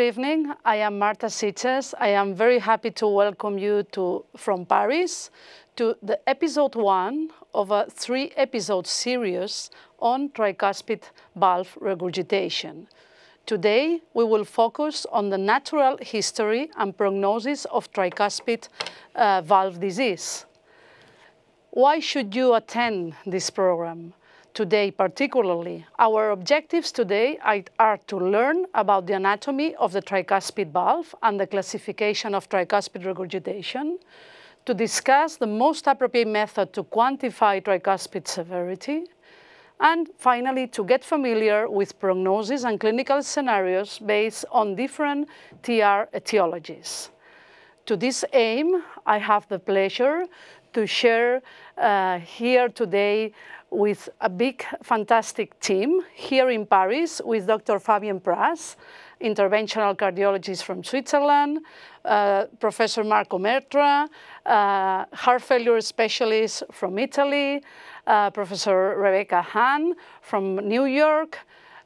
Good evening. I am Marta Sitges. I am very happy to welcome you to from Paris to the episode one of a three episode series on tricuspid valve regurgitation. Today, we will focus on the natural history and prognosis of tricuspid uh, valve disease. Why should you attend this program? Today, particularly, our objectives today are to learn about the anatomy of the tricuspid valve and the classification of tricuspid regurgitation, to discuss the most appropriate method to quantify tricuspid severity, and finally, to get familiar with prognosis and clinical scenarios based on different TR etiologies. To this aim, I have the pleasure to share uh, here today with a big, fantastic team here in Paris with Dr. Fabien Praz, interventional cardiologist from Switzerland, uh, Professor Marco Metra, uh, heart failure specialist from Italy, uh, Professor Rebecca Hahn from New York,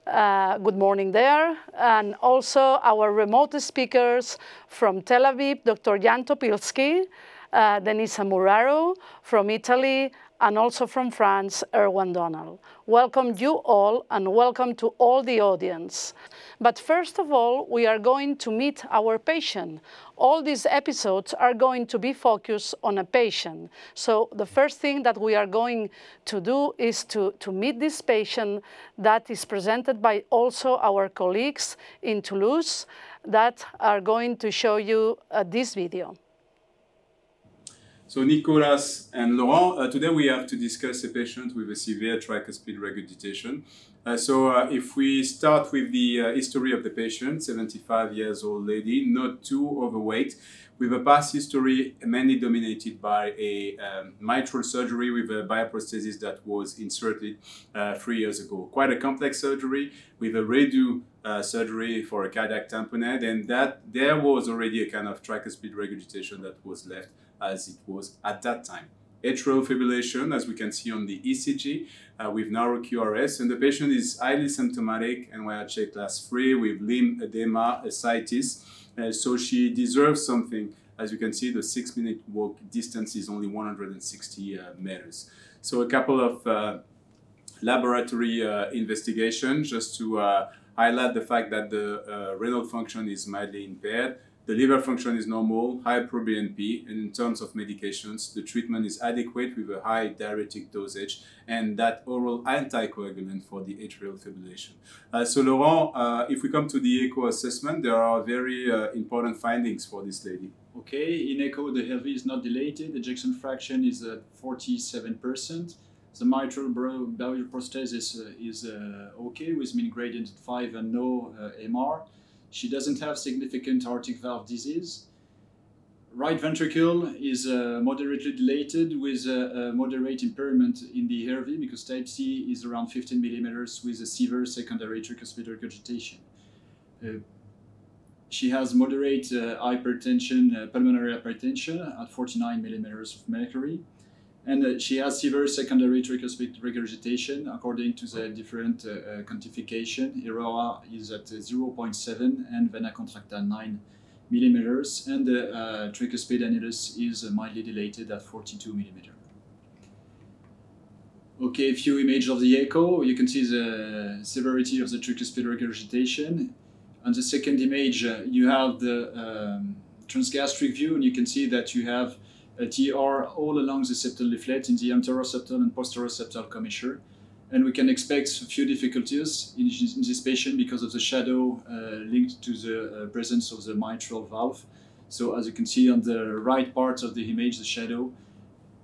uh, good morning there, and also our remote speakers from Tel Aviv, Dr. Jan Topilsky, uh, Denisa Muraru from Italy, and also from France, Erwan Donal. Welcome you all and welcome to all the audience. But first of all, we are going to meet our patient. All these episodes are going to be focused on a patient. So the first thing that we are going to do is to, to meet this patient that is presented by also our colleagues in Toulouse that are going to show you uh, this video. So Nicolas and Laurent, uh, today we have to discuss a patient with a severe tricuspid regurgitation. Uh, so uh, if we start with the uh, history of the patient, 75 years old lady, not too overweight, with a past history mainly dominated by a um, mitral surgery with a bioprosthesis that was inserted uh, three years ago. Quite a complex surgery with a redo uh, surgery for a cardiac tamponade, and that there was already a kind of tricuspid regurgitation that was left as it was at that time. Atrial fibrillation, as we can see on the ECG, uh, with narrow QRS, and the patient is highly symptomatic and NYHA class 3 with limb edema, ascites. Uh, so she deserves something. As you can see, the six minute walk distance is only 160 uh, meters. So a couple of uh, laboratory uh, investigation just to uh, highlight the fact that the renal function is mildly impaired the liver function is normal, high proBNP, and in terms of medications, the treatment is adequate with a high diuretic dosage and that oral anticoagulant for the atrial fibrillation. Uh, so Laurent, uh, if we come to the echo assessment, there are very uh, important findings for this lady. Okay, in echo, the LV is not dilated, the ejection fraction is at 47%. The mitral bioprosthesis uh, is uh, okay with mean gradient 5 and no uh, MR. She doesn't have significant aortic valve disease. Right ventricle is uh, moderately dilated with a, a, moderate impairment in the RV because TAPSE is around 15 millimeters with a severe secondary tricuspid regurgitation. Uh, she has moderate uh, hypertension, uh, pulmonary hypertension at 49 millimeters of mercury. And uh, she has severe secondary tricuspid regurgitation according to the different uh, uh quantification. EROA is at uh, 0.7 and vena contracta 9 millimeters, and the uh, tricuspid annulus is mildly dilated at 42 millimeters. Okay, a few images of the echo. You can see the severity of the tricuspid regurgitation. On the second image, uh, you have the um, transgastric view, and you can see that you have TR all along the septal leaflet in the anteroseptal and posteroseptal commissure. And we can expect a few difficulties in, in this patient because of the shadow uh, linked to the uh, presence of the mitral valve. So as you can see on the right part of the image, the shadow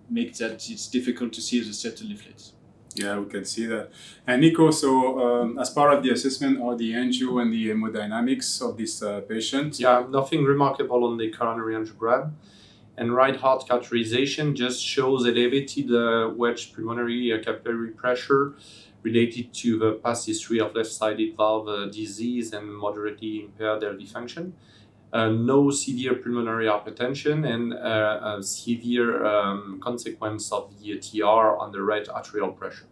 makes that it's difficult to see the septal leaflet. Yeah, we can see that. And Nico, so um, as part of the assessment are the angio and the hemodynamics of this uh, patient? Yeah, nothing remarkable on the coronary angiogram and right heart catheterization just shows elevated uh, wedge pulmonary uh, capillary pressure related to the past history of left-sided valve uh, disease and moderately impaired LV function. Uh, no severe pulmonary hypertension and uh, a severe um, consequence of the TR on the right atrial pressure.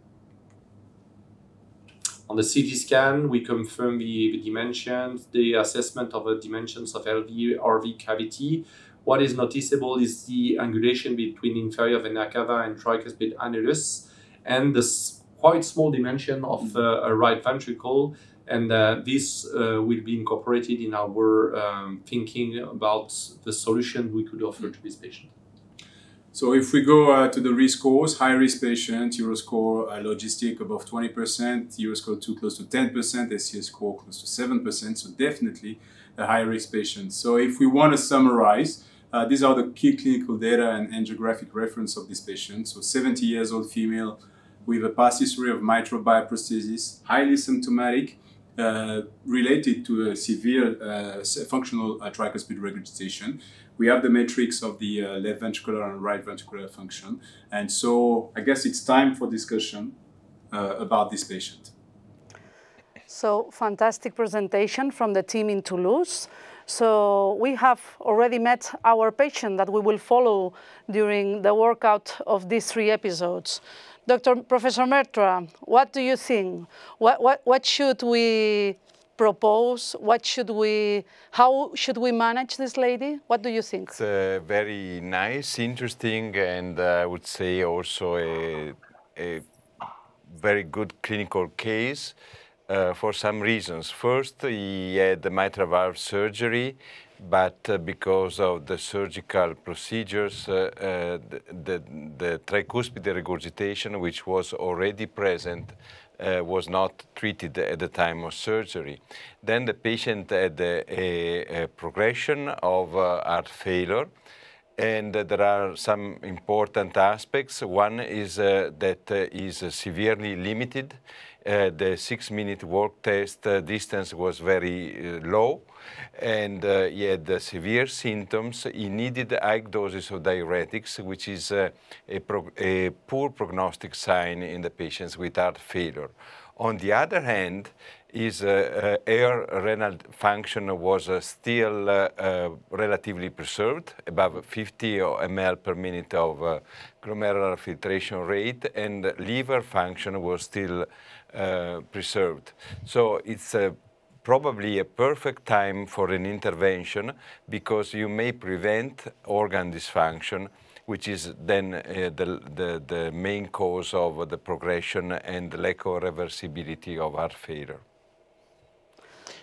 On the CT scan, we confirm the, the dimensions, the assessment of the dimensions of LV, RV cavity. What is noticeable is the angulation between inferior vena cava and tricuspid annulus, and the quite small dimension of uh, a right ventricle. And uh, this uh, will be incorporated in our um, thinking about the solution we could offer to this patient. So if we go uh, to the risk scores, high risk patient, Euroscore uh, logistic above 20%, Euroscore 2 close to 10%, STS score close to 7%, so definitely a high risk patient. So if we want to summarize, uh, these are the key clinical data and angiographic reference of this patient. So 70 years old female with a past history of mitral bioprosthesis, highly symptomatic, uh, related to a severe uh, functional uh, tricuspid regurgitation we have the matrix of the uh, left ventricular and right ventricular function. And so I guess it's time for discussion uh, about this patient. So fantastic presentation from the team in Toulouse. So we have already met our patient that we will follow during the workout of these three episodes. Dr. Professor Metra, what do you think? What, what, what should we propose? What should we, how should we manage this lady? What do you think? It's uh, very nice, interesting, and uh, I would say also a, a very good clinical case. Uh, for some reasons. First, he had the mitral valve surgery, but uh, because of the surgical procedures, uh, uh the, the, tricuspid regurgitation, which was already present, uh, was not treated at the time of surgery. Then the patient had a, a, a progression of heart failure and uh, there are some important aspects. One is uh, that uh, is severely limited. Uh, the six-minute walk test distance was very low and uh, he had severe symptoms. He needed high doses of diuretics, which is uh, a, a, poor prognostic sign in the patients with heart failure. On the other hand, his uh, uh, air renal function was uh, still uh, uh, relatively preserved, above 50 ml per minute of uh, glomerular filtration rate, and liver function was still preserved. So it's probably a perfect time for an intervention because you may prevent organ dysfunction, which is then uh, the, the, the main cause of the progression and lack of reversibility of heart failure.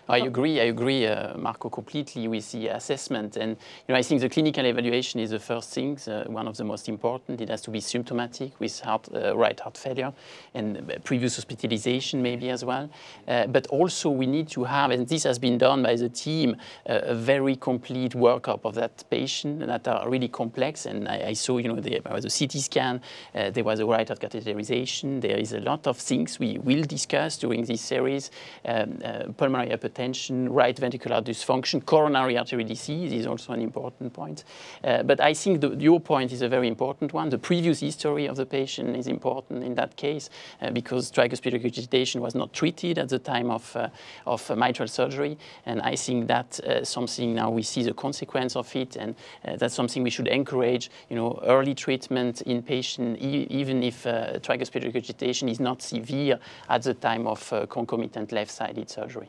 I agree. I agree, uh, Marco, completely with the assessment. And you know, I think the clinical evaluation is the first thing, uh, one of the most important. It has to be symptomatic with heart, uh, right heart failure and uh, previous hospitalization maybe as well. Uh, but also we need to have, and this has been done by the team, uh, a very complete workup of that patient that are really complex. And I, I saw, you know, there was a CT scan, there was a right heart catheterization. There is a lot of things we will discuss during this series. Um, pulmonary hypertension hypertension, right ventricular dysfunction, coronary artery disease is also an important point. Uh, but I think the, your point is a very important one. The previous history of the patient is important in that case uh, because tricuspid regurgitation was not treated at the time of, uh, of mitral surgery. And I think that uh, something now we see the consequence of it and uh, that's something we should encourage, you know, early treatment in patient, e even if uh, tricuspid regurgitation is not severe at the time of concomitant left-sided surgery.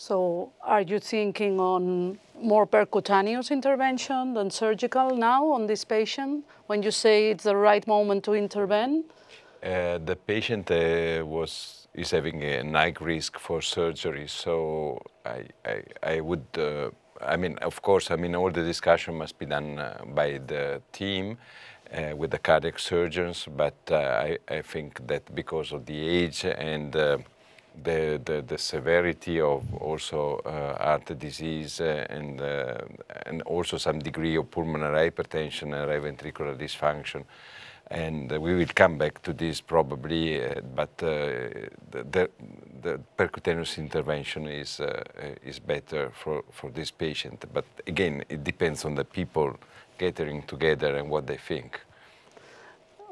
So are you thinking on more percutaneous intervention than surgical now on this patient? When you say it's the right moment to intervene? Uh, the patient uh, was is having a high risk for surgery, so I, I, I would, uh, I mean, of course, I mean, all the discussion must be done uh, by the team uh, with the cardiac surgeons, but uh, I, I think that because of the age and the, the, the, severity of also uh, heart disease uh, and, uh, and also some degree of pulmonary hypertension and right ventricular dysfunction. And we will come back to this probably, uh, but uh, the, the, percutaneous intervention is, uh, is better for, for this patient. But again, it depends on the people gathering together and what they think.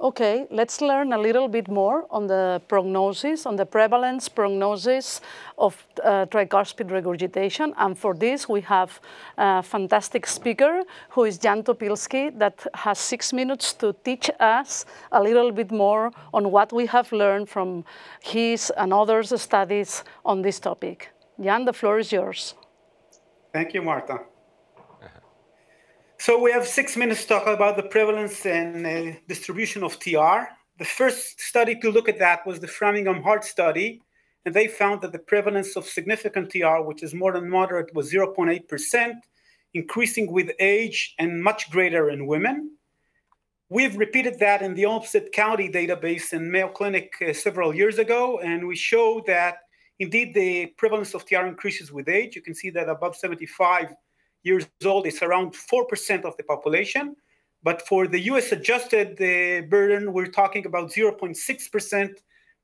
Okay, let's learn a little bit more on the prognosis, on the prevalence prognosis of uh, tricuspid regurgitation. And for this, we have a fantastic speaker who is Jan Topilsky that has six minutes to teach us a little bit more on what we have learned from his and others' studies on this topic. Jan, the floor is yours. Thank you, Marta. So we have six minutes to talk about the prevalence and uh, distribution of TR. The first study to look at that was the Framingham Heart Study, and they found that the prevalence of significant TR, which is more than moderate, was 0.8%, increasing with age and much greater in women. We've repeated that in the Olmsted County database in Mayo Clinic uh, several years ago, and we show that indeed the prevalence of TR increases with age. You can see that above 75 years old, it's around 4% of the population. But for the US adjusted uh, burden, we're talking about 0.6%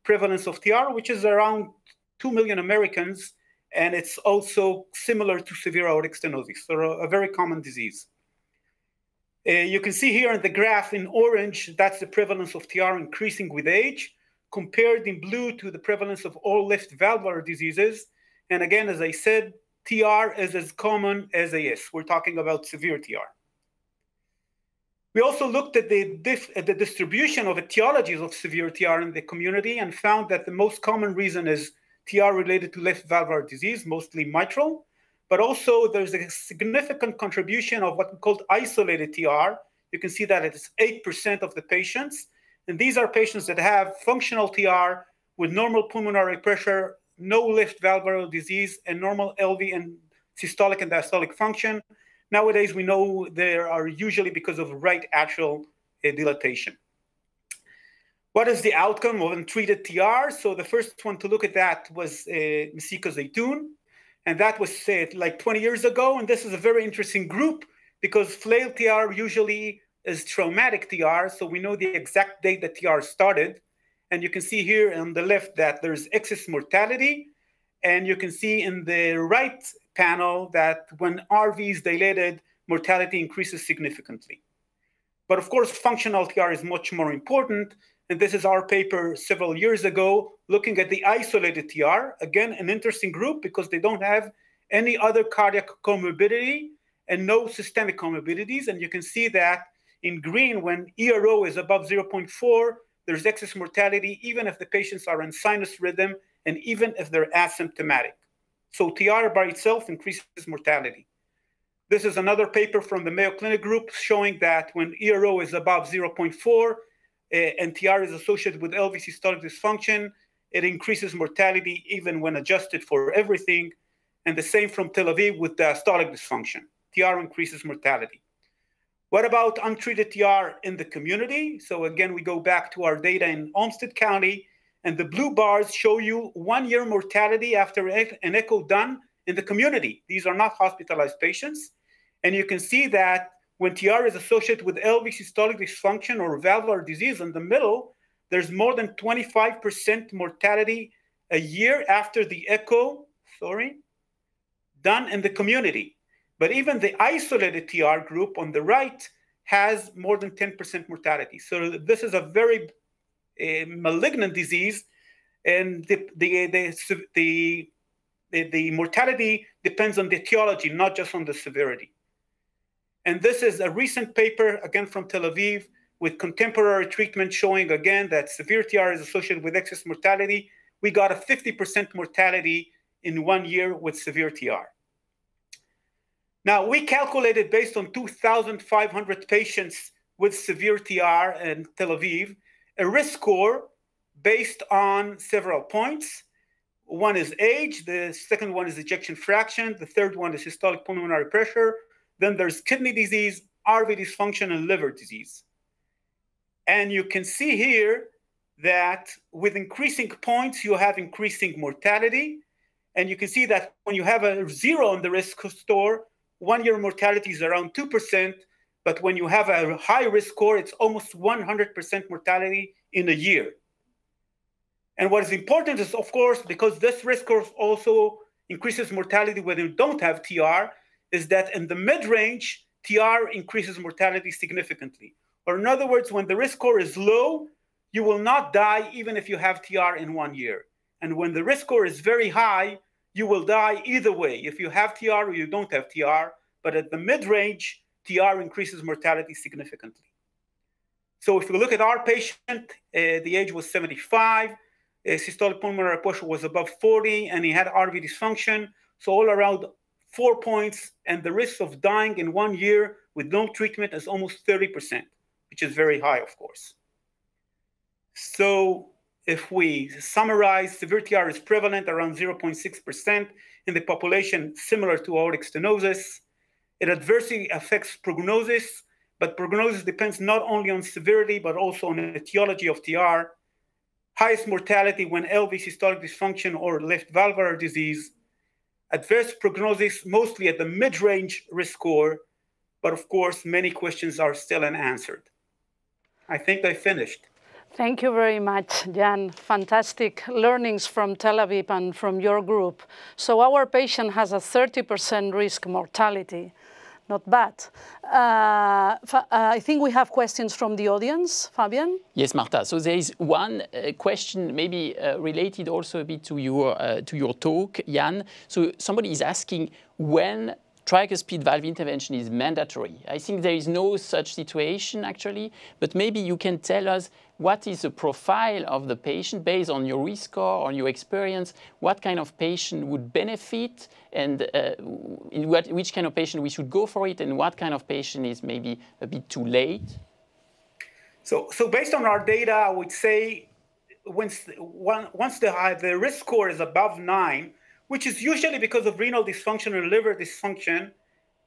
prevalence of TR, which is around 2 million Americans. And it's also similar to severe aortic stenosis, so a, very common disease. Uh, you can see here in the graph in orange, that's the prevalence of TR increasing with age, compared in blue to the prevalence of all left valvular diseases. And again, as I said, TR is as common as AS. We're talking about severe TR. We also looked at the, at the distribution of etiologies of severe TR in the community and found that the most common reason is TR related to left valvular disease, mostly mitral, but also there's a significant contribution of what we call isolated TR. You can see that it's 8% of the patients. And these are patients that have functional TR with normal pulmonary pressure no left valvular disease, and normal LV and systolic and diastolic function. Nowadays, we know there are usually because of right atrial uh, dilatation. What is the outcome of untreated TR? So the first one to look at that was uh, Messika-Zeitoun, and that was uh, like 20 years ago. And this is a very interesting group because flail TR usually is traumatic TR, so we know the exact date that TR started. And you can see here on the left that there's excess mortality. And you can see in the right panel that when RV is dilated, mortality increases significantly. But of course, functional TR is much more important. And this is our paper several years ago looking at the isolated TR. Again, an interesting group because they don't have any other cardiac comorbidity and no systemic comorbidities. And you can see that in green, when ERO is above 0.4, there's excess mortality even if the patients are in sinus rhythm and even if they're asymptomatic. So TR by itself increases mortality. This is another paper from the Mayo Clinic group showing that when ERO is above 0.4 uh, and TR is associated with LV systolic dysfunction, it increases mortality even when adjusted for everything. And the same from Tel Aviv with diastolic dysfunction. TR increases mortality. What about untreated TR in the community? So again, we go back to our data in Olmsted County, and the blue bars show you one year mortality after an echo done in the community. These are not hospitalized patients. And you can see that when TR is associated with LV systolic dysfunction or valvular disease in the middle, there's more than 25% mortality a year after the echo, sorry, done in the community. But even the isolated TR group on the right has more than 10% mortality. So this is a very uh, malignant disease, and the, the, the, the, the, mortality depends on the etiology, not just on the severity. And this is a recent paper, again from Tel Aviv, with contemporary treatment showing again that severe TR is associated with excess mortality. We got a 50% mortality in one year with severe TR. Now, we calculated based on 2,500 patients with severe TR in Tel Aviv, a risk score based on several points. One is age, the second one is ejection fraction, the third one is systolic pulmonary pressure, then there's kidney disease, RV dysfunction, and liver disease. And you can see here that with increasing points, you have increasing mortality. And you can see that when you have a zero on the risk score, one year mortality is around 2%, but when you have a high risk score, it's almost 100% mortality in a year. And what is important is, of course, because this risk score also increases mortality when you don't have TR, is that in the mid range, TR increases mortality significantly. Or in other words, when the risk score is low, you will not die even if you have TR in one year. And when the risk score is very high, you will die either way, if you have TR or you don't have TR. But at the mid range, TR increases mortality significantly. So if you look at our patient, uh, the age was 75, uh, systolic pulmonary pressure was above 40, and he had RV dysfunction. So all around four points, and the risk of dying in one year with no treatment is almost 30%, which is very high, of course. So if we summarize, severe TR is prevalent around 0.6% in the population similar to aortic stenosis. It adversely affects prognosis, but prognosis depends not only on severity, but also on the etiology of TR. Highest mortality when LV systolic dysfunction or left valvular disease. Adverse prognosis mostly at the mid-range risk score, but of course, many questions are still unanswered. I think I finished. Thank you very much, Jan. Fantastic learnings from Tel Aviv and from your group. So our patient has a 30% risk mortality. Not bad. Uh, uh, I think we have questions from the audience. Fabien? Yes, Marta. So there is one uh, question maybe uh, related also a bit to your, uh, to your talk, Jan. So somebody is asking when tricuspid valve intervention is mandatory. I think there is no such situation actually, but maybe you can tell us what is the profile of the patient based on your risk score, on your experience, what kind of patient would benefit and uh, in what, which kind of patient we should go for it and what kind of patient is maybe a bit too late? So, so based on our data, I would say once, once the, the risk score is above nine, which is usually because of renal dysfunction or liver dysfunction,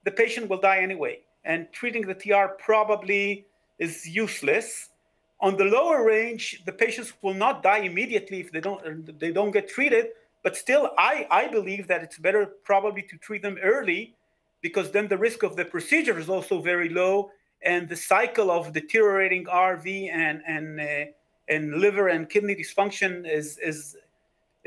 the patient will die anyway. And treating the TR probably is useless. On the lower range, the patients will not die immediately if they don't they don't get treated. But still, I, I believe that it's better probably to treat them early because then the risk of the procedure is also very low and the cycle of deteriorating RV and and uh, and liver and kidney dysfunction is is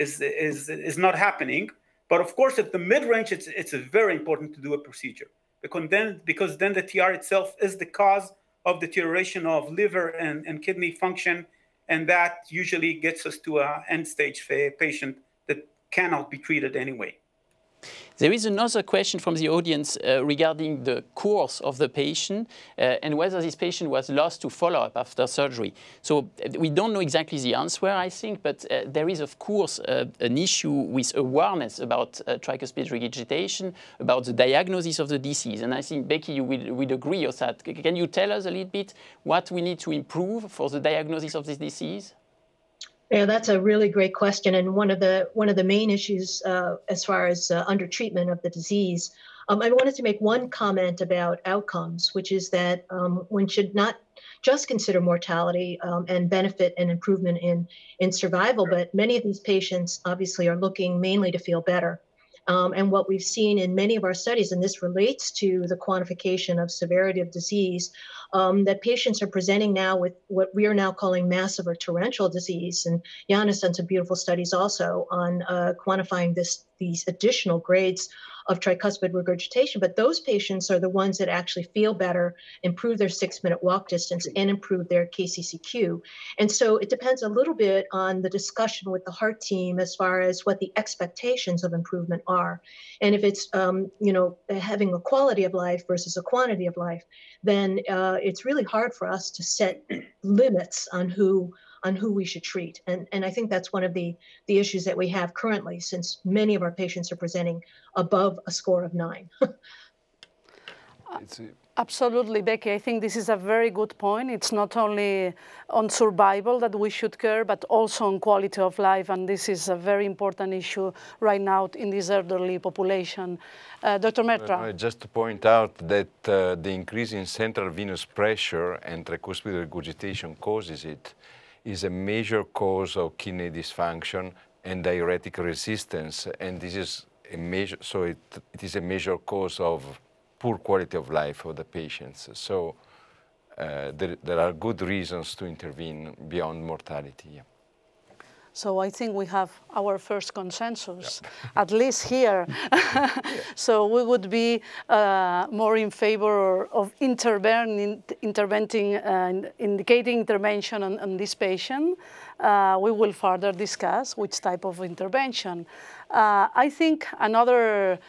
is is is not happening. But of course, at the mid range, it's it's very important to do a procedure because then because then the TR itself is the cause of deterioration of liver and, and kidney function, and that usually gets us to a end stage patient that cannot be treated anyway. There is another question from the audience uh, regarding the course of the patient uh, and whether this patient was lost to follow-up after surgery. So we don't know exactly the answer, I think, but uh, there is, of course, uh, an issue with awareness about uh, tricuspid regurgitation, about the diagnosis of the disease. And I think, Becky, you will, will agree with that. Can you tell us a little bit what we need to improve for the diagnosis of this disease? Yeah, that's a really great question, and one of the one of the main issues uh, as far as uh, under treatment of the disease. Um, I wanted to make one comment about outcomes, which is that um, one should not just consider mortality um, and benefit and improvement in in survival, but many of these patients obviously are looking mainly to feel better. Um, and what we've seen in many of our studies, and this relates to the quantification of severity of disease, um, that patients are presenting now with what we are now calling massive or torrential disease. And Jan has done some beautiful studies also on uh, quantifying this these additional grades of tricuspid regurgitation. But those patients are the ones that actually feel better, improve their six minute walk distance, and improve their KCCQ. And so it depends a little bit on the discussion with the heart team as far as what the expectations of improvement are. And if it's, um, you know, having a quality of life versus a quantity of life, then uh, it's really hard for us to set limits on who on who we should treat. And, and I think that's one of the, the issues that we have currently, since many of our patients are presenting above a score of nine. Absolutely, Becky. I think this is a very good point. It's not only on survival that we should care, but also on quality of life. And this is a very important issue right now in this elderly population. Uh, Dr. Metra. Uh, just to point out that uh, the increase in central venous pressure and tricuspid regurgitation causes it is a major cause of kidney dysfunction and diuretic resistance. And this is a major, so it, it is a major cause of poor quality of life for the patients. So uh, there, there, are good reasons to intervene beyond mortality. Yeah. So I think we have our first consensus, at least here. so we would be uh, more in favor of intervening, interventing, uh, indicating intervention on, on this patient. Uh, we will further discuss which type of intervention. Uh, I think another,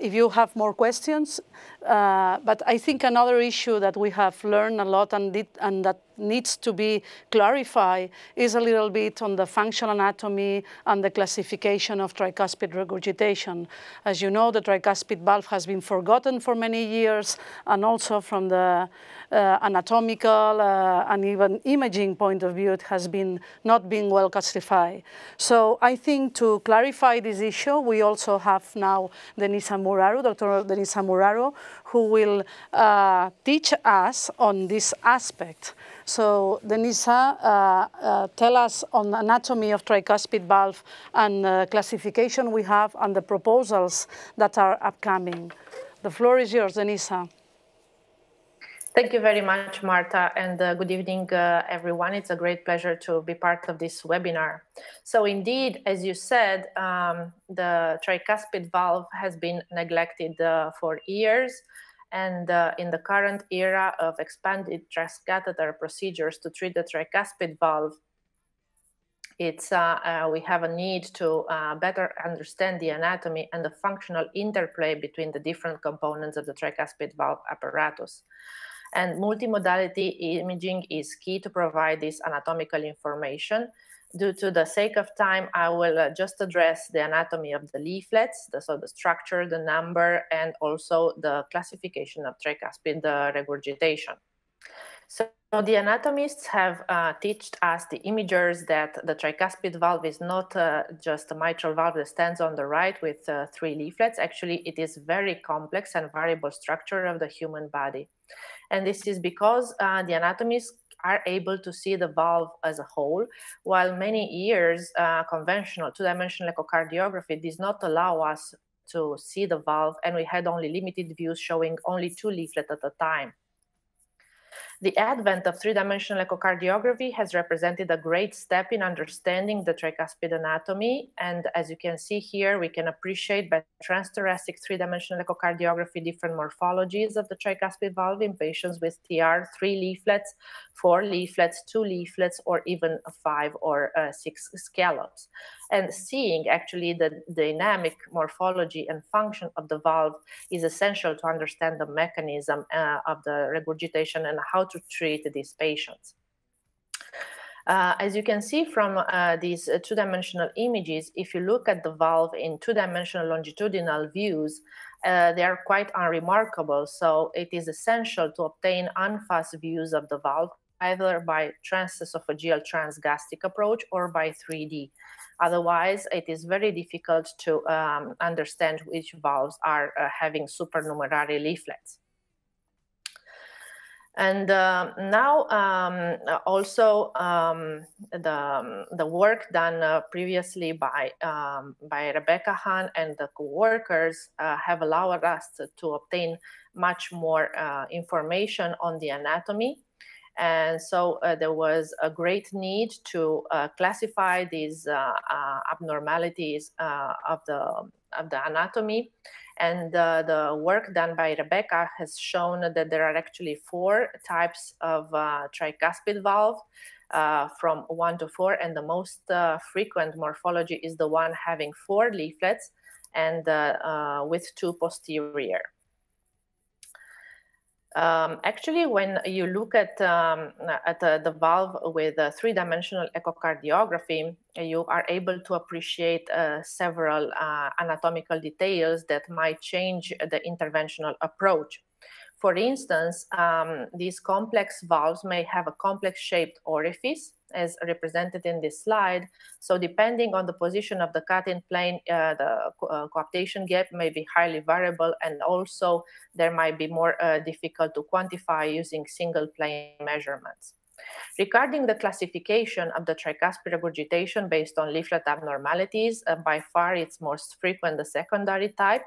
if you have more questions, uh, but I think another issue that we have learned a lot and, did, and that needs to be clarified is a little bit on the functional anatomy and the classification of tricuspid regurgitation. As you know, the tricuspid valve has been forgotten for many years, and also from the uh, anatomical uh, and even imaging point of view, it has been not been well classified. So I think to clarify this issue, we also have now Denisa Muraru, Dr. Denisa Muraru, who will uh, teach us on this aspect. So Denisa, uh, uh, tell us on anatomy of tricuspid valve and uh, classification we have and the proposals that are upcoming. The floor is yours, Denisa. Thank you very much, Marta, and uh, good evening, uh, everyone. It's a great pleasure to be part of this webinar. So indeed, as you said, um, the tricuspid valve has been neglected uh, for years. And uh, in the current era of expanded transcatheter procedures to treat the tricuspid valve, it's uh, uh, we have a need to better understand the anatomy and the functional interplay between the different components of the tricuspid valve apparatus. And multimodality imaging is key to provide this anatomical information. Due to the sake of time, I will uh, just address the anatomy of the leaflets, the, so the structure, the number, and also the classification of tricuspid regurgitation. So the anatomists have uh, taught us, the imagers, that the tricuspid valve is not uh, just a mitral valve that stands on the right with uh, three leaflets. Actually, it is very complex and variable structure of the human body. And this is because uh, the anatomists are able to see the valve as a whole, while many years uh, conventional two-dimensional echocardiography does not allow us to see the valve, and we had only limited views showing only two leaflets at a time. The advent of three-dimensional echocardiography has represented a great step in understanding the tricuspid anatomy. And as you can see here, we can appreciate by transthoracic three-dimensional echocardiography different morphologies of the tricuspid valve in patients with TR, three leaflets, four leaflets, two leaflets, or even five or uh, six scallops and seeing actually the dynamic morphology and function of the valve is essential to understand the mechanism uh, of the regurgitation and how to treat these patients. Uh, as you can see from uh, these uh, two-dimensional images, if you look at the valve in two-dimensional longitudinal views, uh, they are quite unremarkable. So it is essential to obtain en face views of the valve, either by transesophageal transgastric approach or by 3D. Otherwise, it is very difficult to um, understand which valves are uh, having supernumerary leaflets. And uh, now um, also um, the, the work done uh, previously by, um, by Rebecca Hahn and the co-workers uh, have allowed us to, to obtain much more uh, information on the anatomy and so uh, there was a great need to uh, classify these uh, uh abnormalities uh, of, the, of the anatomy. And the work done by Rebecca has shown that there are actually four types of uh, tricuspid valve. from one to four, and the most frequent morphology is the one having four leaflets and with two posterior. Um, actually, when you look at, um, at uh, the valve with a three-dimensional echocardiography, you are able to appreciate uh, several uh, anatomical details that might change the interventional approach. For instance, um, these complex valves may have a complex shaped orifice as represented in this slide. So depending on the position of the cut-in plane, uh, the uh, coaptation gap may be highly variable and also there might be more uh, difficult to quantify using single plane measurements. Regarding the classification of the tricuspid regurgitation based on leaflet abnormalities, uh, by far it's most frequent the secondary type.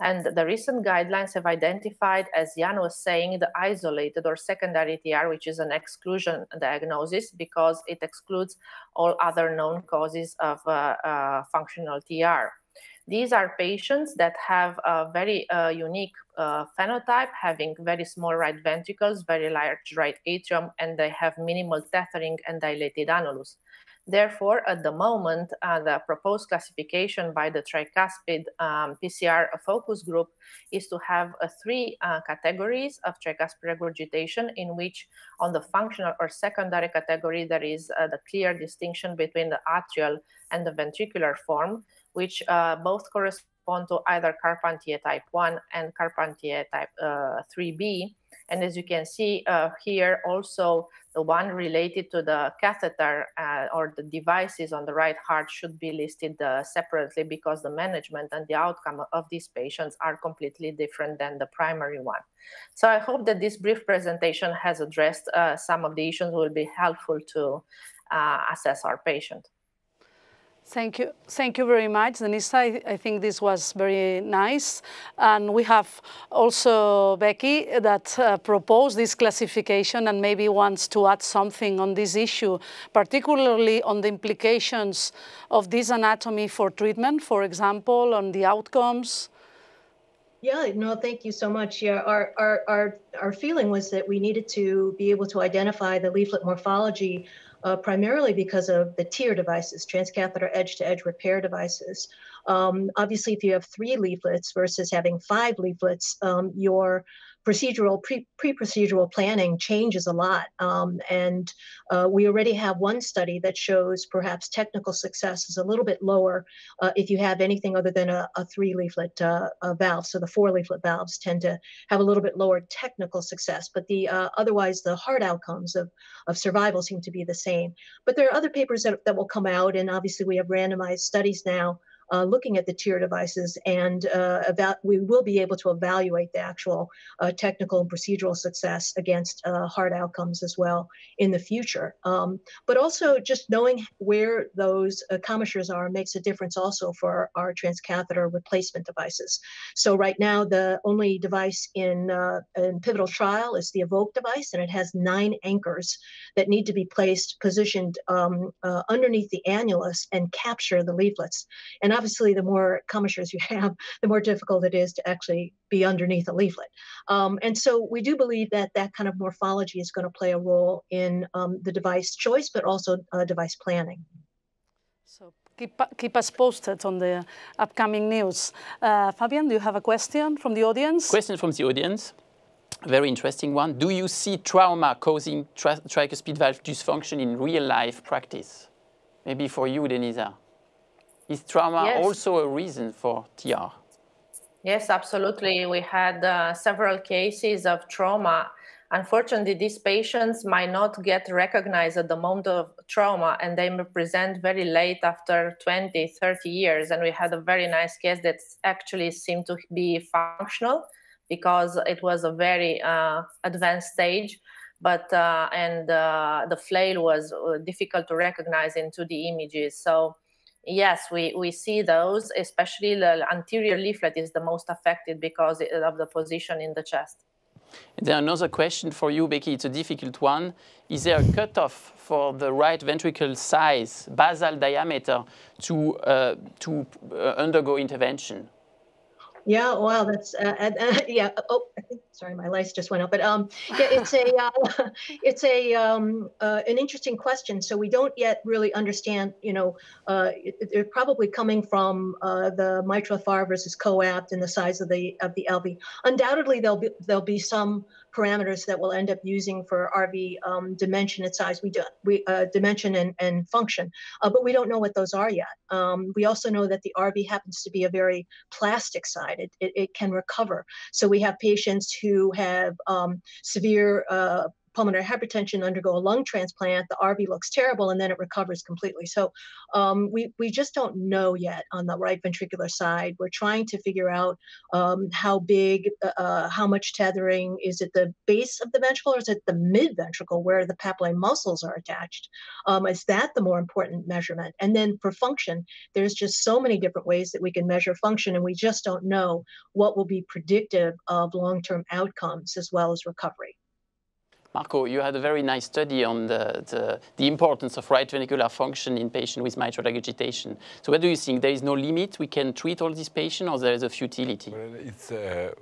And the recent guidelines have identified, as Jan was saying, the isolated or secondary TR, which is an exclusion diagnosis because it excludes all other known causes of uh, uh, functional TR. These are patients that have a very uh, unique uh, phenotype, having very small right ventricles, very large right atrium, and they have minimal tethering and dilated annulus. Therefore, at the moment, uh, the proposed classification by the tricuspid um, PCR focus group is to have uh, three uh, categories of tricuspid regurgitation in which on the functional or secondary category, there is uh, the clear distinction between the atrial and the ventricular form, which uh, both correspond to either Carpentier type 1 and Carpentier type 3B. Uh, and as you can see uh, here, also the one related to the catheter or the devices on the right heart should be listed separately because the management and the outcome of these patients are completely different than the primary one. So I hope that this brief presentation has addressed some of the issues will be helpful to assess our patient. Thank you. Thank you very much, Denisa. I, I, think this was very nice. And we have also Becky that uh, proposed this classification and maybe wants to add something on this issue, particularly on the implications of this anatomy for treatment, for example, on the outcomes. Yeah, no, thank you so much. Yeah, our, our, our, our feeling was that we needed to be able to identify the leaflet morphology uh, primarily because of the TEER devices, transcatheter edge-to-edge repair devices. Um, obviously, if you have three leaflets versus having five leaflets, um, your procedural pre, procedural planning changes a lot. Um, and uh, we already have one study that shows perhaps technical success is a little bit lower uh, if you have anything other than a, a three leaflet uh, valve. So the four leaflet valves tend to have a little bit lower technical success, but the uh, otherwise the hard outcomes of, of survival seem to be the same. But there are other papers that, that will come out, and obviously we have randomized studies now uh, looking at the TEER devices, and uh, we will be able to evaluate the actual uh, technical and procedural success against uh, hard outcomes as well in the future. Um, but also just knowing where those uh, commissures are makes a difference also for our transcatheter replacement devices. So right now, the only device in, uh, in pivotal trial is the EVOQUE device, and it has nine anchors that need to be placed, positioned um, underneath the annulus and capture the leaflets. And obviously, the more commissures you have, the more difficult it is to actually be underneath a leaflet. Um, and so we do believe that that kind of morphology is going to play a role in um, the device choice, but also uh, device planning. So keep, keep us posted on the upcoming news. Uh, Fabien, do you have a question from the audience? Question from the audience. Very interesting one. Do you see trauma causing tri tricuspid valve dysfunction in real life practice? Maybe for you, Denisa. Is trauma yes. also a reason for TR? Yes, absolutely. We had uh, several cases of trauma. Unfortunately, these patients might not get recognized at the moment of trauma and they may present very late after 20, 30 years. And we had a very nice case that actually seemed to be functional because it was a very uh, advanced stage but uh, and uh, the flail was uh, difficult to recognize into the images. So yes, we, we see those, especially the anterior leaflet is the most affected because of the position in the chest. Then another question for you, Becky, it's a difficult one. Is there a cutoff for the right ventricle size, basal diameter, to, uh, to uh, undergo intervention? Yeah, well, that's uh, uh, yeah. Oh, sorry, my lights just went up. But um, yeah, it's a uh, it's a um, uh, an interesting question. So we don't yet really understand. You know, uh, they're probably coming from uh, the MITRA-FR versus coapt and the size of the of the LV. Undoubtedly, there'll be there'll be some parameters that we'll end up using for RV um, dimension and size. We do we uh, dimension and, and function, uh, but we don't know what those are yet. Um, we also know that the RV happens to be a very plastic side. It, it, it can recover. So we have patients who have um, severe uh, pulmonary hypertension undergo a lung transplant, the RV looks terrible and then it recovers completely. So um, we, we just don't know yet on the right ventricular side. We're trying to figure out um, how big, uh, uh how much tethering, is it the base of the ventricle or is it the mid ventricle where the papillary muscles are attached? Um, is that the more important measurement? And then for function, there's just so many different ways that we can measure function and we just don't know what will be predictive of long-term outcomes as well as recovery. Marco, you had a very nice study on the, the, the, importance of right ventricular function in patients with mitral regurgitation. So what do you think? There is no limit? We can treat all these patients or there is a futility? Well, it's, uh,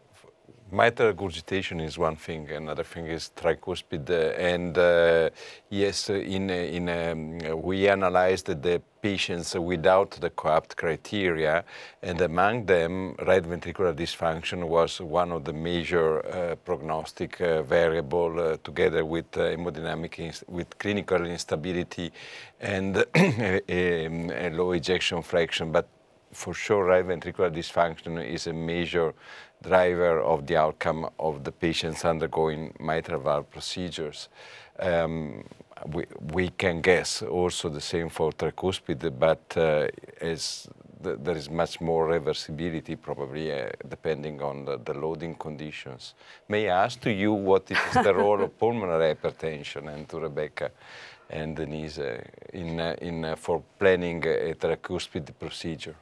mitral regurgitation is one thing, another thing is tricuspid. And uh, yes, in, in, um, we analyzed the patients without the COAPT criteria, and among them, right ventricular dysfunction was one of the major uh, prognostic uh, variable uh, together with uh, hemodynamic, with clinical instability and a, a, low ejection fraction. But for sure, right ventricular dysfunction is a major driver of the outcome of the patients undergoing mitral valve procedures. Um, we, we can guess also the same for tricuspid, but uh, as th there is much more reversibility probably uh, depending on the, the, loading conditions. May I ask to you what is the role of pulmonary hypertension and to Rebecca and Denisa uh, in, uh, in, uh, for planning a tricuspid procedure?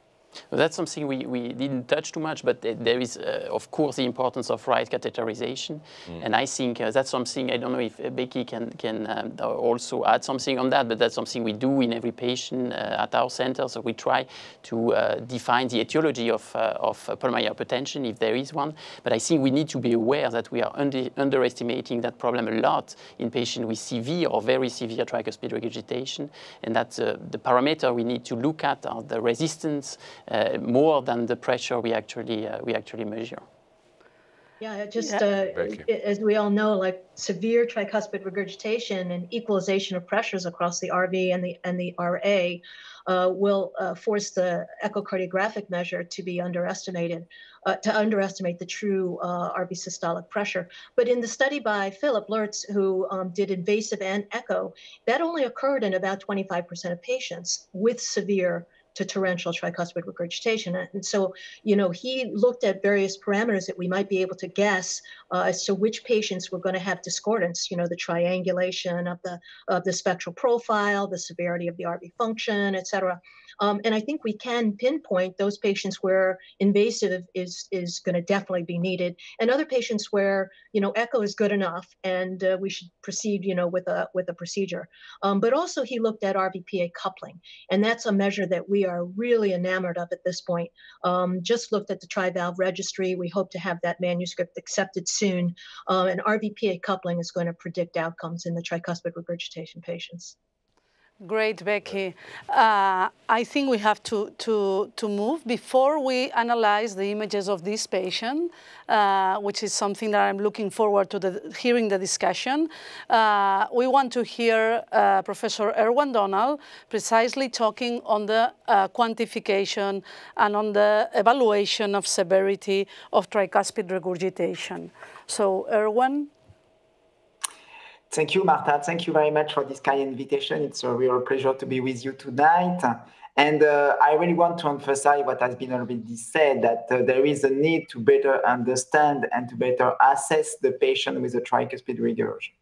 That's something we, we didn't touch too much, but there is, uh, of course, the importance of right catheterization. Mm. And I think uh, that's something, I don't know if uh, Becky can, can um, also add something on that, but that's something we do in every patient uh, at our center. So we try to uh, define the etiology of, uh, of pulmonary hypertension, if there is one. But I think we need to be aware that we are under, underestimating that problem a lot in patients with severe or very severe tricuspid regurgitation. And that's the parameter we need to look at are the resistance more than the pressure we actually uh, we actually measure. Yeah, just uh, as we all know, like severe tricuspid regurgitation and equalization of pressures across the RV and the and the RA uh, will uh, force the echocardiographic measure to be underestimated, uh, to underestimate the true RV systolic pressure. But in the study by Philip Lurz, who um, did invasive and echo, that only occurred in about 25% of patients with severe to torrential tricuspid regurgitation. And so, you know, he looked at various parameters that we might be able to guess uh, as to which patients were going to have discordance, you know, the triangulation of the, of the spectral profile, the severity of the RV function, et cetera. Um, and I think we can pinpoint those patients where invasive is, is going to definitely be needed and other patients where, you know, echo is good enough and uh, we should proceed, you know, with a, with a procedure. Um, but also he looked at RVPA coupling and that's a measure that we are really enamored of at this point. Um, just looked at the TriValve registry. We hope to have that manuscript accepted soon. Uh, and RVPA coupling is going to predict outcomes in the tricuspid regurgitation patients. Great, Becky. Uh, I think we have to, to, to move before we analyze the images of this patient, uh, which is something that I'm looking forward to the, hearing the discussion. Uh, we want to hear uh, Professor Erwan Donal precisely talking on the uh, quantification and on the evaluation of severity of tricuspid regurgitation. So, Erwan, Thank you, Marta. Thank you very much for this kind invitation. It's a real pleasure to be with you tonight. And uh, I really want to emphasize what has been already said that uh, there is a need to better understand and to better assess the patient with a tricuspid regurgitation.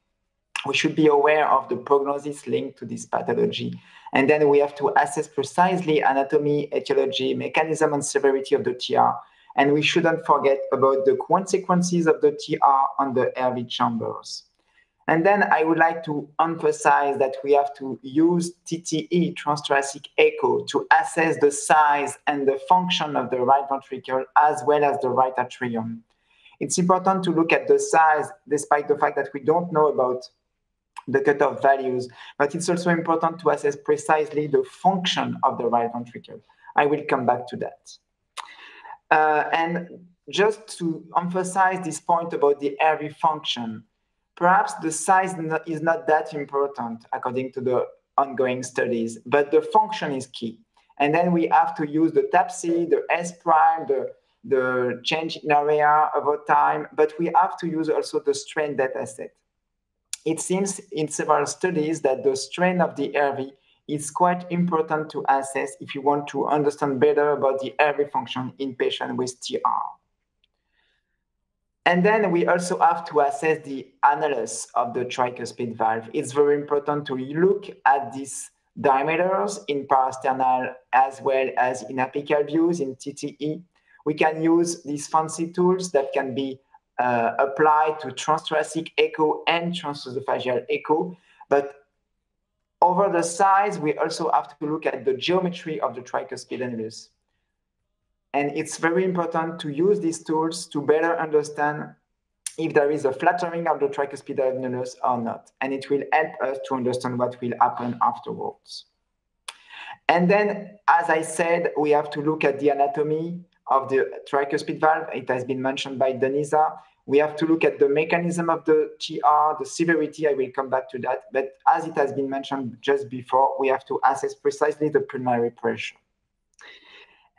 We should be aware of the prognosis linked to this pathology. And then we have to assess precisely anatomy, etiology, mechanism, and severity of the TR. And we shouldn't forget about the consequences of the TR on the RV chambers. And then I would like to emphasize that we have to use TTE, transthoracic echo, to assess the size and the function of the right ventricle as well as the right atrium. It's important to look at the size, despite the fact that we don't know about the cutoff values, but it's also important to assess precisely the function of the right ventricle. I will come back to that. Uh, and just to emphasize this point about the RV function, perhaps the size is not that important according to the ongoing studies, but the function is key. And then we have to use the TAPSE, the S prime, the, the change in area over time, but we have to use also the strain data set. it seems in several studies that the strain of the RV is quite important to assess if you want to understand better about the RV function in patients with TR. And then we also have to assess the annulus of the tricuspid valve. It's very important to look at these diameters in parasternal as well as in apical views in TTE. We can use these fancy tools that can be uh, applied to transthoracic echo and transesophageal echo. But over the size, we also have to look at the geometry of the tricuspid annulus. And it's very important to use these tools to better understand if there is a flattering of the tricuspid annulus or not. And it will help us to understand what will happen afterwards. And then, as I said, we have to look at the anatomy of the tricuspid valve. It has been mentioned by Denisa. We have to look at the mechanism of the TR, the severity. I will come back to that. But as it has been mentioned just before, we have to assess precisely the pulmonary pressure.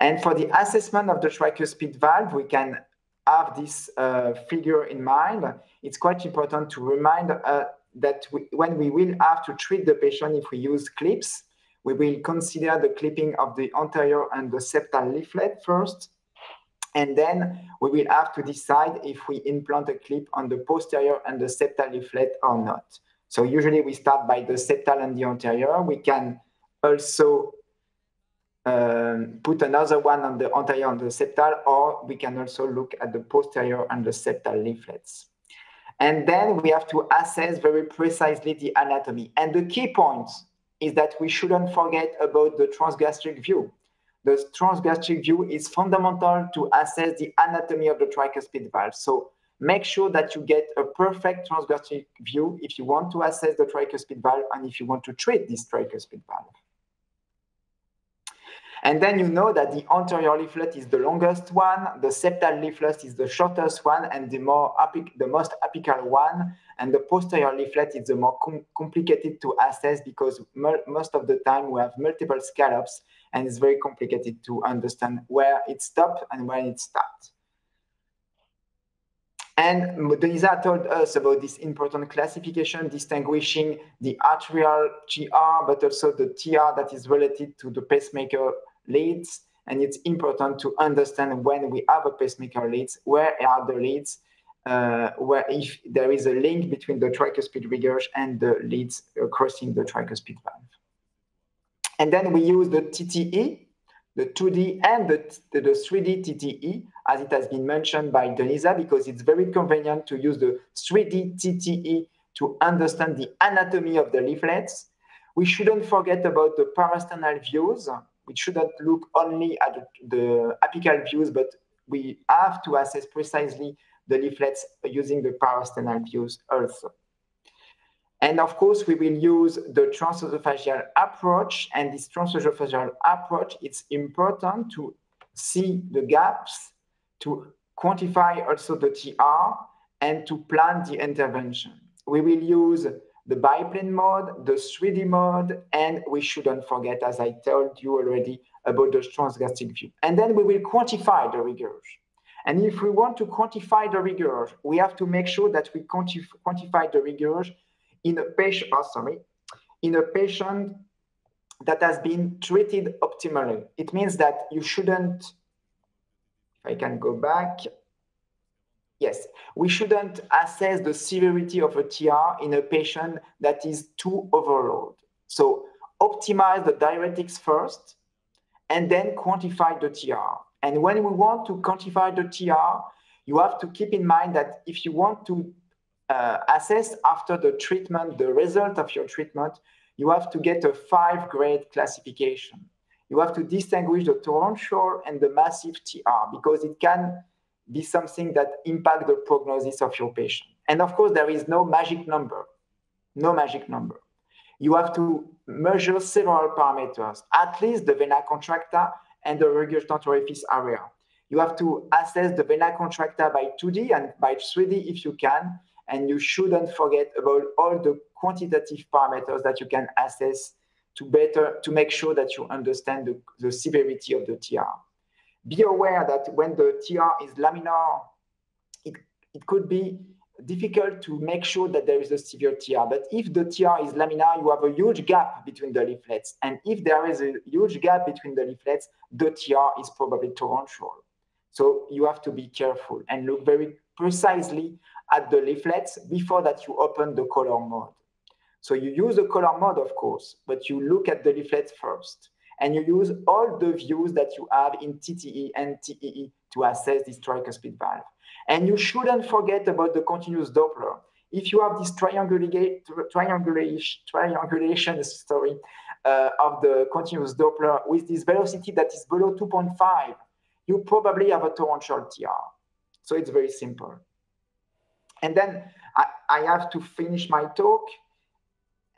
And for the assessment of the tricuspid valve, we can have this uh, figure in mind. It's quite important to remind uh, that we, when we will have to treat the patient, if we use clips, we will consider the clipping of the anterior and the septal leaflet first. And then we will have to decide if we implant a clip on the posterior and the septal leaflet or not. So usually we start by the septal and the anterior. We can also um, put another one on the anterior and the septal, or we can also look at the posterior and the septal leaflets. And then we have to assess very precisely the anatomy. And the key point is that we shouldn't forget about the transgastric view. The transgastric view is fundamental to assess the anatomy of the tricuspid valve. So make sure that you get a perfect transgastric view if you want to assess the tricuspid valve and if you want to treat this tricuspid valve. And then you know that the anterior leaflet is the longest one, the septal leaflet is the shortest one, and the more the most apical one. And the posterior leaflet is the more com complicated to assess because most of the time we have multiple scallops, and it's very complicated to understand where it stopped and when it starts. And Denisa told us about this important classification distinguishing the atrial TR, but also the TR that is related to the pacemaker leads. And it's important to understand when we have a pacemaker leads, where are the leads, uh, where if there is a link between the tricuspid regurg and the leads crossing the tricuspid valve. And then we use the TTE, the 2D and the, the, the 3D TTE, as it has been mentioned by Denisa, because it's very convenient to use the 3D TTE to understand the anatomy of the leaflets. We shouldn't forget about the parasternal views we shouldn't look only at the, apical views, but we have to assess precisely the leaflets using the parasternal views also. And of course, we will use the transesophageal approach. And this transesophageal approach, it's important to see the gaps, to quantify also the TR, and to plan the intervention. We will use the biplane mode, the 3D mode, and we shouldn't forget, as I told you already, about the transgastric view. And then we will quantify the regurg. And if we want to quantify the regurg, we have to make sure that we quantif quantify the regurg in a patient, oh, sorry, in a patient that has been treated optimally. It means that you shouldn't, if I can go back, Yes, we shouldn't assess the severity of a TR in a patient that is too overloaded. So optimize the diuretics first and then quantify the TR. And when we want to quantify the TR, you have to keep in mind that if you want to uh, assess after the treatment, the result of your treatment, you have to get a five grade classification. You have to distinguish the torrential and the massive TR because it can be something that impact the prognosis of your patient. And of course, there is no magic number, no magic number. You have to measure several parameters, at least the vena contracta and the regurgitant orifice area. You have to assess the vena contracta by 2D and by 3D if you can, and you shouldn't forget about all the quantitative parameters that you can assess to better to make sure that you understand the, the severity of the TR. Be aware that when the TR is laminar, it, it could be difficult to make sure that there is a severe TR. But if the TR is laminar, you have a huge gap between the leaflets. And if there is a huge gap between the leaflets, the TR is probably torrential. So you have to be careful and look very precisely at the leaflets before that you open the color mode. So you use the color mode, of course, but you look at the leaflets first. And you use all the views that you have in TTE and TEE to assess this tricuspid valve. And you shouldn't forget about the continuous Doppler. If you have this triangulation, triangulation story uh, of the continuous Doppler with this velocity that is below 2.5, you probably have a torrential TR. So it's very simple. And then I, I have to finish my talk.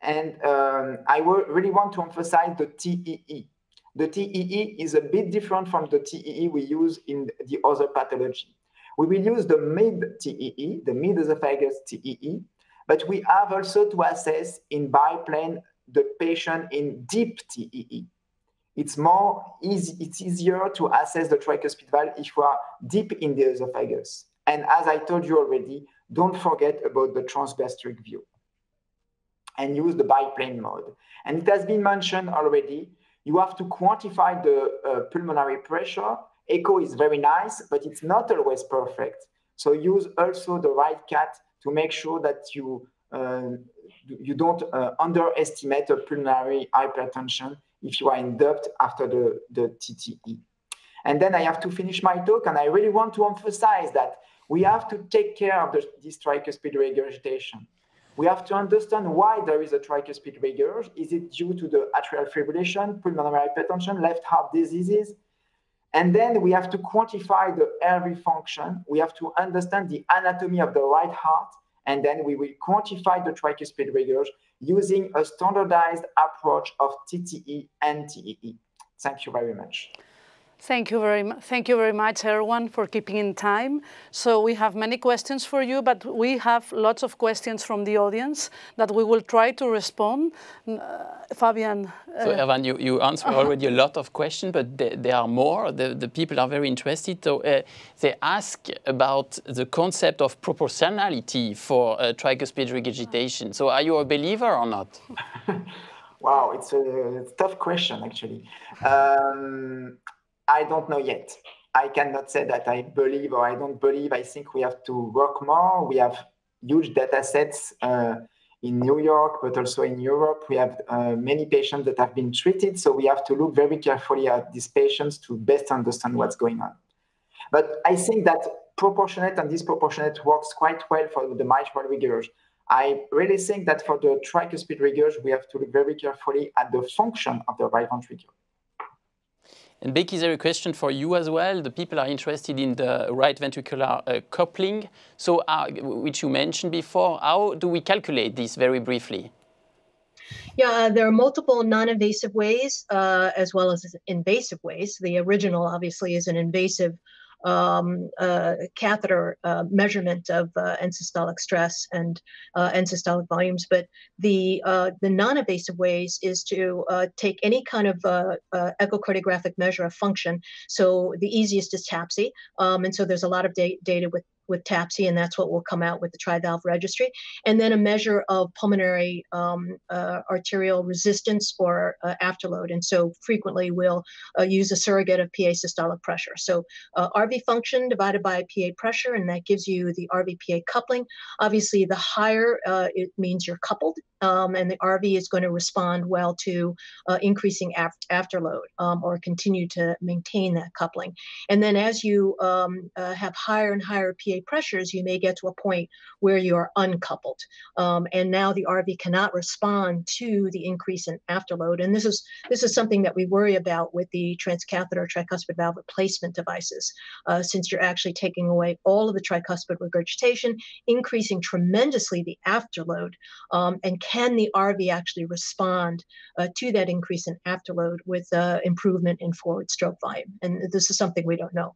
And um, I really want to emphasize the TEE. The TEE is a bit different from the TEE we use in the other pathology. We will use the mid-TEE, the mid-esophagus TEE, but we have also to assess in biplane the patient in deep TEE. It's more easy, it's easier to assess the tricuspid valve if you are deep in the esophagus. And as I told you already, don't forget about the transgastric view and use the biplane mode. And it has been mentioned already, you have to quantify the uh, pulmonary pressure. Echo is very nice, but it's not always perfect. So use also the right cat to make sure that you uh, you don't uh, underestimate a pulmonary hypertension if you are in doubt after the, the TTE. And then I have to finish my talk, and I really want to emphasize that we have to take care of the, this tricuspid regurgitation. We have to understand why there is a tricuspid regurg. Is it due to the atrial fibrillation, pulmonary hypertension, left heart diseases? And then we have to quantify the RV function. We have to understand the anatomy of the right heart. And then we will quantify the tricuspid regurg using a standardized approach of TTE and TEE. Thank you very much. Thank you very much. Thank you very much, everyone, for keeping in time. So we have many questions for you, but we have lots of questions from the audience that we will try to respond. Uh, Fabien. Uh, so, Erwan, you, you answered uh -huh. already a lot of questions, but there, there are more. The, the people are very interested. So uh, they ask about the concept of proportionality for uh, tricuspid regurgitation. So are you a believer or not? wow, it's a, it's a tough question, actually. Um, I don't know yet. I cannot say that I believe or I don't believe. I think we have to work more. We have huge data sets uh, in New York, but also in Europe. We have uh, many patients that have been treated. So we have to look very carefully at these patients to best understand what's going on. But I think that proportionate and disproportionate works quite well for the mitral regurgs. I really think that for the tricuspid regurgs, we have to look very carefully at the function of the right ventricle. And Becky, there a question for you as well. The people are interested in the right ventricular uh, coupling, so uh, which you mentioned before. How do we calculate this very briefly? Yeah, uh, there are multiple non-invasive ways uh, as well as invasive ways. The original, obviously, is an invasive um, uh, catheter uh, measurement of uh, end-systolic stress and uh, end-systolic volumes. But the uh, the non-invasive ways is to uh, take any kind of echocardiographic measure of function. So the easiest is TAPSE, um, and so there's a lot of da- data with with TAPSE, and that's what will come out with the TriValve registry. And then a measure of pulmonary um, uh, arterial resistance or uh, afterload. And so frequently we'll uh, use a surrogate of PA systolic pressure. So uh, RV function divided by PA pressure, and that gives you the RV PA coupling. Obviously, the higher uh, it means you're coupled, um, and the RV is going to respond well to uh, increasing af- afterload um, or continue to maintain that coupling. And then as you um, have higher and higher PA pressures, you may get to a point where you are uncoupled. Um, and now the RV cannot respond to the increase in afterload. And this is this is something that we worry about with the transcatheter tricuspid valve replacement devices, uh, since you're actually taking away all of the tricuspid regurgitation, increasing tremendously the afterload, um, and can the RV actually respond uh, to that increase in afterload with uh, improvement in forward stroke volume? And this is something we don't know.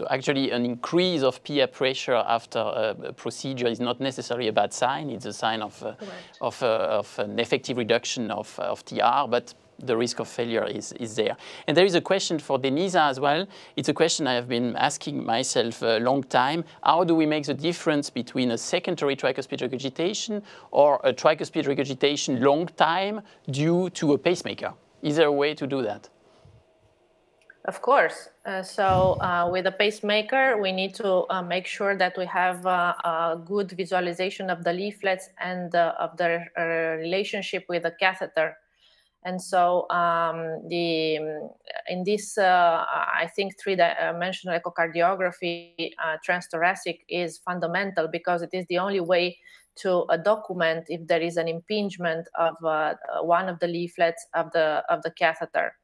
So actually an increase of PA pressure after a procedure is not necessarily a bad sign. It's a sign of, uh, of, uh, of, an effective reduction of, of TR, but the risk of failure is, is there. And there is a question for Denisa as well. It's a question I have been asking myself a long time. How do we make the difference between a secondary tricuspid regurgitation or a tricuspid regurgitation long time due to a pacemaker? Is there a way to do that? Of course. Uh, so uh, with a pacemaker, we need to uh, make sure that we have uh, a good visualization of the leaflets and uh, of the uh, relationship with the catheter. And so um, the in this, I think three-dimensional echocardiography transthoracic is fundamental because it is the only way to document if there is an impingement of one of the leaflets of the of the catheter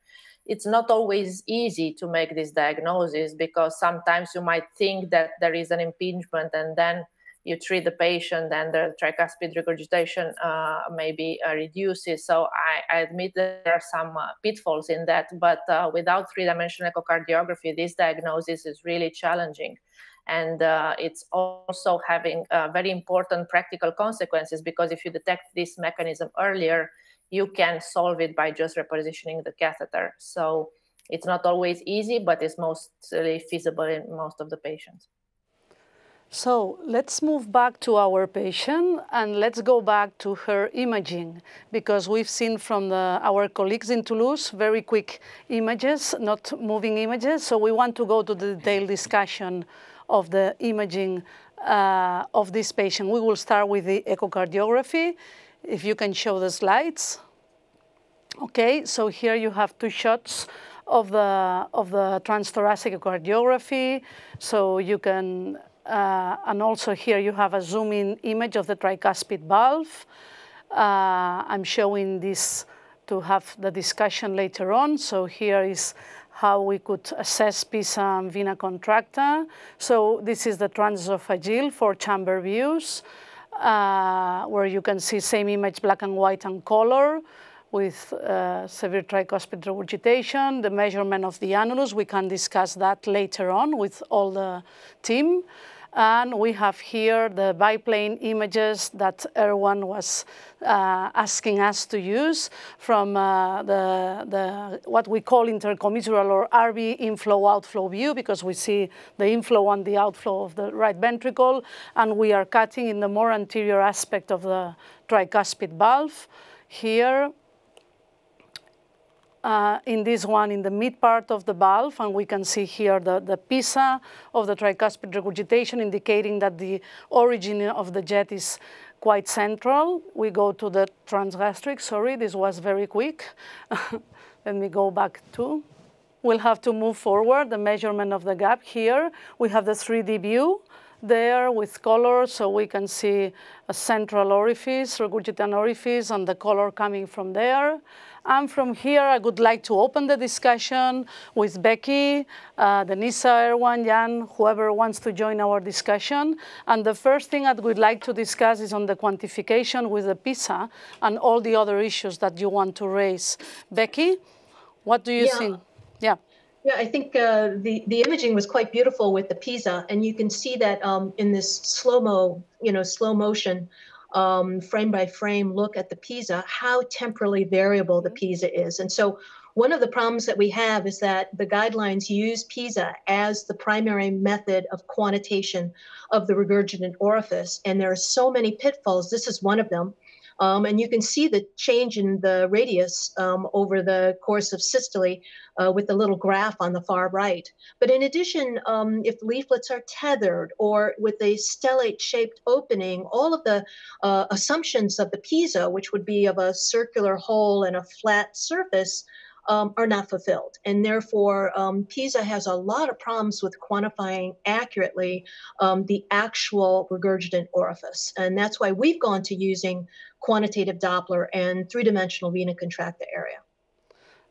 it's not always easy to make this diagnosis because sometimes you might think that there is an impingement and then you treat the patient and the tricuspid regurgitation uh, maybe uh, reduces. So I, I, admit that there are some uh, pitfalls in that, but uh, without three-dimensional echocardiography, this diagnosis is really challenging. And uh, it's also having uh, very important practical consequences because if you detect this mechanism earlier, you can solve it by just repositioning the catheter. So it's not always easy, but it's mostly feasible in most of the patients. So let's move back to our patient and let's go back to her imaging because we've seen from the, our colleagues in Toulouse very quick images, not moving images. So we want to go to the detailed discussion of the imaging uh, of this patient. We will start with the echocardiography. If you can show the slides. Okay, so here you have two shots of the, of the transthoracic cardiography. So you can, uh, and also here you have a zoom in image of the tricuspid valve. Uh, I'm showing this to have the discussion later on. So here is how we could assess PISA and vena contracta. So this is the transesophageal four chamber views uh, where you can see same image, black and white and color with uh, severe tricuspid regurgitation, the measurement of the annulus. We can discuss that later on with all the team. And we have here the biplane images that Erwan was uh, asking us to use from uh, the, the, what we call intercommissural or RV inflow-outflow view because we see the inflow and the outflow of the right ventricle and we are cutting in the more anterior aspect of the tricuspid valve. Here uh, in this one in the mid part of the valve, and we can see here the, the PISA of the tricuspid regurgitation indicating that the origin of the jet is quite central. We go to the transgastric, sorry, this was very quick. Let me go back to. We'll have to move forward, the measurement of the gap here. We have the 3D view there with color, so we can see a central orifice, regurgitant orifice, and the color coming from there. And from here, I would like to open the discussion with Becky, uh, Denisa, Erwan, Jan, whoever wants to join our discussion. And the first thing I would like to discuss is on the quantification with the PISA and all the other issues that you want to raise. Becky, what do you yeah. think? Yeah. Yeah, I think uh, the the imaging was quite beautiful with the PISA, and you can see that um, in this slow mo, you know, slow motion um, frame by frame look at the PISA, how temporally variable the PISA is. And so one of the problems that we have is that the guidelines use PISA as the primary method of quantitation of the regurgitant orifice. And there are so many pitfalls. This is one of them. Um, and you can see the change in the radius um, over the course of systole uh, with the little graph on the far right. But in addition, um, if leaflets are tethered or with a stellate shaped opening, all of the uh, assumptions of the PISA, which would be of a circular hole and a flat surface, um, are not fulfilled. And therefore, um, PISA has a lot of problems with quantifying accurately um, the actual regurgitant orifice. And that's why we've gone to using quantitative Doppler and three dimensional vena contracta area.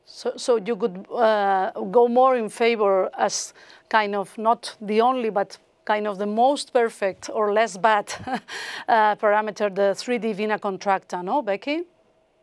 So, so you could uh, go more in favor as kind of not the only, but kind of the most perfect or less bad uh, parameter, the 3D vena contracta, no, Becky?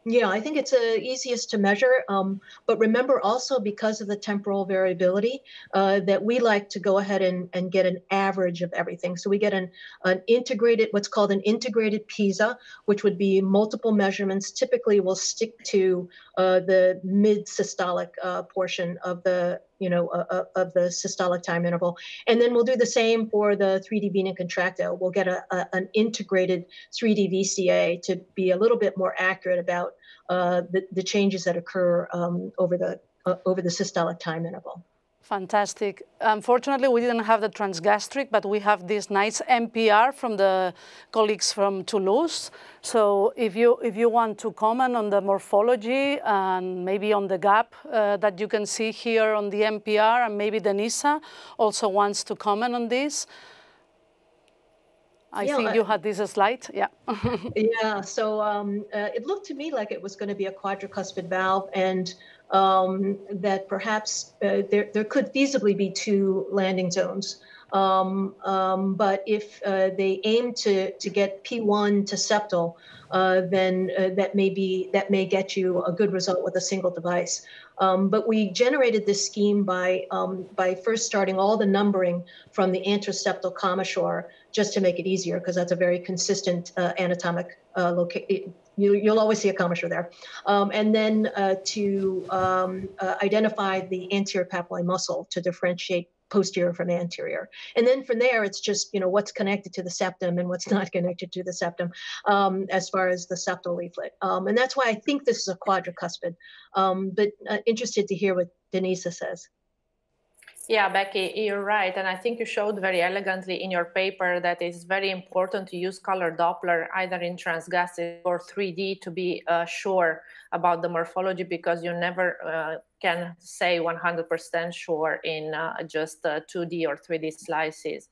Yeah, I think it's uh, easiest to measure. Um, but remember also because of the temporal variability uh, that we like to go ahead and, and get an average of everything. So we get an, an integrated, what's called an integrated PISA, which would be multiple measurements. Typically will stick to uh, the mid systolic uh, portion of the you know, uh, uh, of the systolic time interval. And then we'll do the same for the 3D vena contracta. We'll get a, a, an integrated 3D VCA to be a little bit more accurate about uh, the, the changes that occur um, over the uh, over the systolic time interval. Fantastic. Unfortunately, we didn't have the transgastric, but we have this nice MPR from the colleagues from Toulouse. So if you, if you want to comment on the morphology and maybe on the gap uh, that you can see here on the MPR, and maybe Denisa also wants to comment on this. I yeah, think you had this slide, yeah. yeah, so um, uh, it looked to me like it was going to be a quadricuspid valve, and um, that perhaps uh, there, there could feasibly be two landing zones. Um, um, but if uh, they aim to, to get P1 to septal, uh, then uh, that may be that may get you a good result with a single device. Um, but we generated this scheme by um, by first starting all the numbering from the anteroseptal commissure, just to make it easier, because that's a very consistent uh, anatomic uh, location you, will always see a commissure there. Um, and then uh, to um, uh, identify the anterior papillary muscle to differentiate posterior from anterior. And then from there, it's just, you know, what's connected to the septum and what's not connected to the septum um, as far as the septal leaflet. Um, and that's why I think this is a quadricuspid, um, but uh, interested to hear what Denisa says. Yeah, Becky, you're right. And I think you showed very elegantly in your paper that it's very important to use color Doppler either in transgastric or 3D to be uh, sure about the morphology because you never uh, can say 100% sure in uh, just 2D uh, or 3D slices.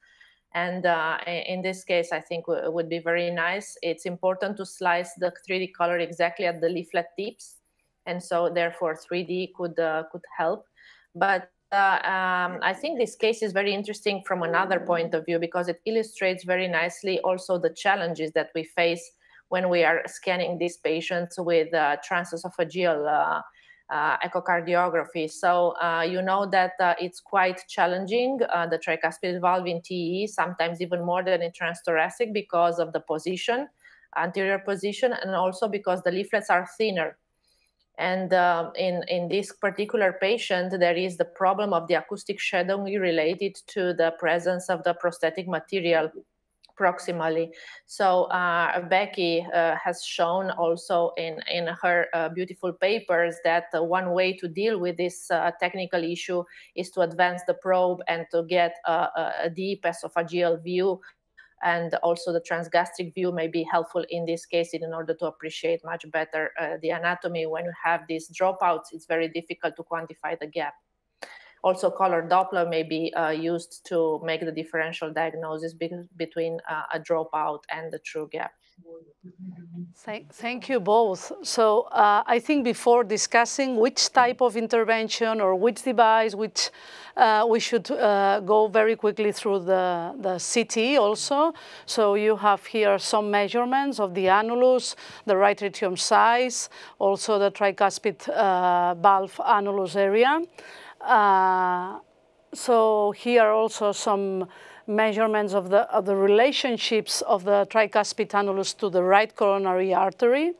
And uh, in this case, I think it would be very nice. It's important to slice the 3D color exactly at the leaflet tips. And so therefore 3D could, uh, could help. But um, I think this case is very interesting from another point of view because it illustrates very nicely also the challenges that we face when we are scanning these patients with uh, transesophageal uh, uh, echocardiography. So uh, you know that uh, it's quite challenging, uh, the tricuspid valve in TE, sometimes even more than in transthoracic because of the position, anterior position, and also because the leaflets are thinner. And uh, in, in this particular patient, there is the problem of the acoustic shadowing related to the presence of the prosthetic material proximally. So uh, Becky uh, has shown also in, in her uh, beautiful papers that one way to deal with this uh, technical issue is to advance the probe and to get a, a deep esophageal view and also the transgastric view may be helpful in this case in order to appreciate much better uh, the anatomy. When you have these dropouts, it's very difficult to quantify the gap. Also, color Doppler may be uh, used to make the differential diagnosis be between uh, a dropout and the true gap. Thank, thank you both. So uh, I think before discussing which type of intervention or which device, which uh, we should uh, go very quickly through the, the CT also. So you have here some measurements of the annulus, the right atrium size, also the tricuspid uh, valve annulus area. Uh, so here also some measurements of the, of the relationships of the tricuspid annulus to the right coronary artery,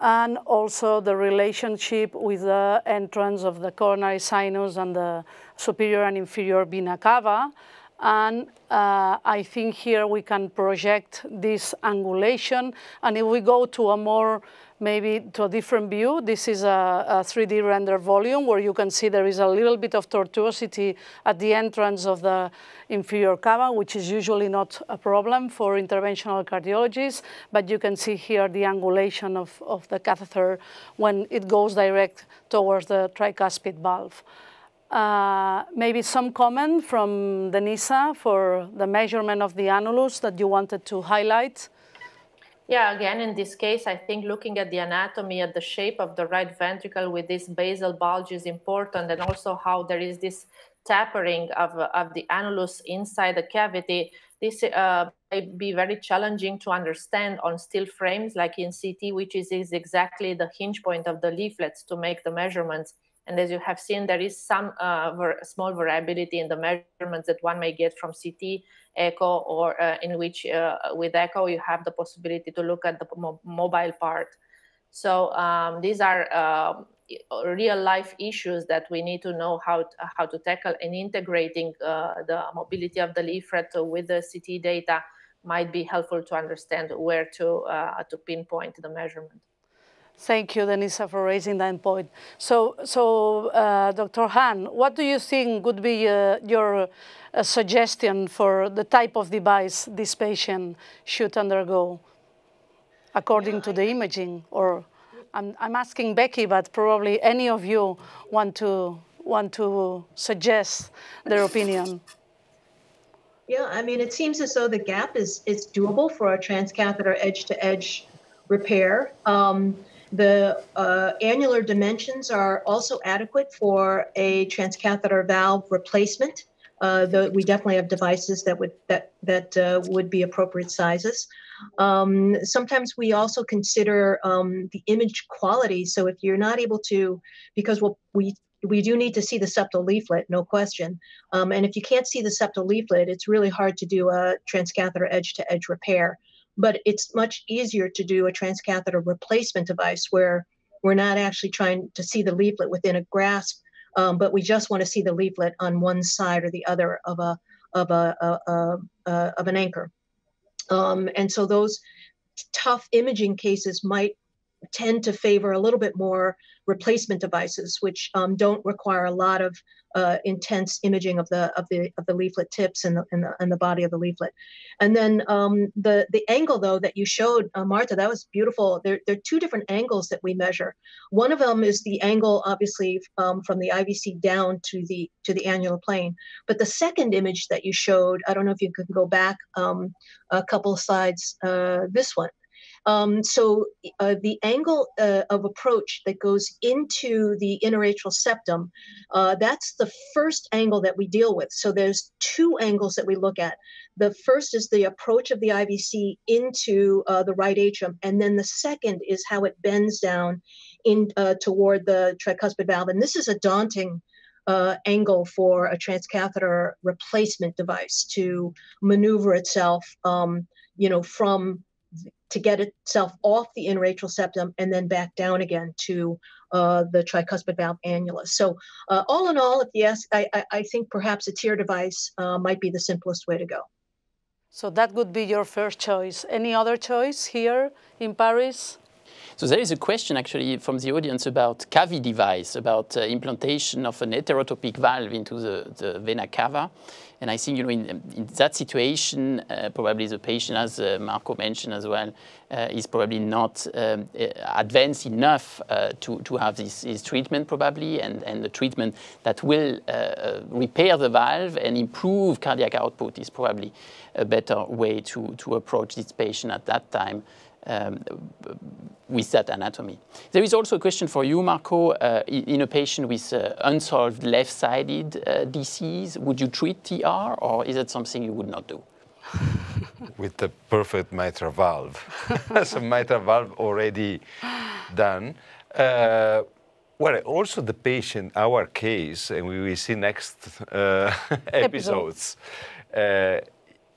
and also the relationship with the entrance of the coronary sinus and the superior and inferior vena cava. And uh, I think here we can project this angulation. And if we go to a more maybe to a different view. This is a, a 3D render volume where you can see there is a little bit of tortuosity at the entrance of the inferior cava, which is usually not a problem for interventional cardiologists, but you can see here the angulation of, of the catheter when it goes direct towards the tricuspid valve. Uh, maybe some comment from Denisa for the measurement of the annulus that you wanted to highlight. Yeah, again, in this case, I think looking at the anatomy, at the shape of the right ventricle with this basal bulge is important, and also how there is this tapering of, of the annulus inside the cavity. This uh, be very challenging to understand on still frames like in CT, which is, is exactly the hinge point of the leaflets to make the measurements. And as you have seen, there is some uh, small variability in the measurements that one may get from CT, echo, or uh, in which uh, with echo you have the possibility to look at the mo mobile part. So um, these are uh, real life issues that we need to know how to, how to tackle and integrating uh, the mobility of the leaflet with the CT data might be helpful to understand where to, uh, to pinpoint the measurement. Thank you, Denisa, for raising that point. So, so uh, Dr. Hahn, what do you think would be uh, your uh, suggestion for the type of device this patient should undergo according yeah, to the imaging? Or I'm, I'm asking Becky, but probably any of you want to, want to suggest their opinion. Yeah, I mean, it seems as though the gap is, is doable for a transcatheter edge-to-edge repair. Um, the uh, annular dimensions are also adequate for a transcatheter valve replacement. Uh, the, we definitely have devices that would that that uh, would be appropriate sizes. Um, sometimes we also consider um, the image quality. So if you're not able to, because we'll, we we do need to see the septal leaflet, no question. Um, and if you can't see the septal leaflet, it's really hard to do a transcatheter edge to edge repair but it's much easier to do a transcatheter replacement device where we're not actually trying to see the leaflet within a grasp, um, but we just want to see the leaflet on one side or the other of a of a, a, a, of an anchor. Um, and so those tough imaging cases might tend to favor a little bit more replacement devices, which um, don't require a lot of uh, intense imaging of the of the of the leaflet tips and the and the, and the body of the leaflet. And then um, the the angle though that you showed, uh, Marta, that was beautiful. There, there are two different angles that we measure. One of them is the angle, obviously, um, from the IVC down to the to the annular plane. But the second image that you showed, I don't know if you could go back um, a couple slides. Uh, this one. Um, so uh, the angle uh, of approach that goes into the interatrial septum, uh, that's the first angle that we deal with. So there's two angles that we look at. The first is the approach of the IVC into uh, the right atrium, and then the second is how it bends down in uh, toward the tricuspid valve. And this is a daunting uh, angle for a transcatheter replacement device to maneuver itself, um, you know, from to get itself off the interatrial septum and then back down again to uh, the tricuspid valve annulus. So uh, all in all, if yes, I, I, I, think perhaps a TEER device uh, might be the simplest way to go. So that would be your first choice. Any other choice here in Paris? So there is a question actually from the audience about CAVI device, about uh, implantation of an heterotopic valve into the, the vena cava. And I think, you know, in, in that situation, uh, probably the patient, as uh, Marco mentioned as well, uh, is probably not um, advanced enough uh, to, to have this, this, treatment probably, and, and the treatment that will uh, repair the valve and improve cardiac output is probably a better way to, to approach this patient at that time um, with that anatomy. There is also a question for you, Marco. Uh, in a patient with uh, unsolved left-sided uh, disease, would you treat TR, or is it something you would not do? with the perfect mitral valve. so mitral valve already done. Uh, well, also the patient, our case, and we will see next uh, episodes, uh,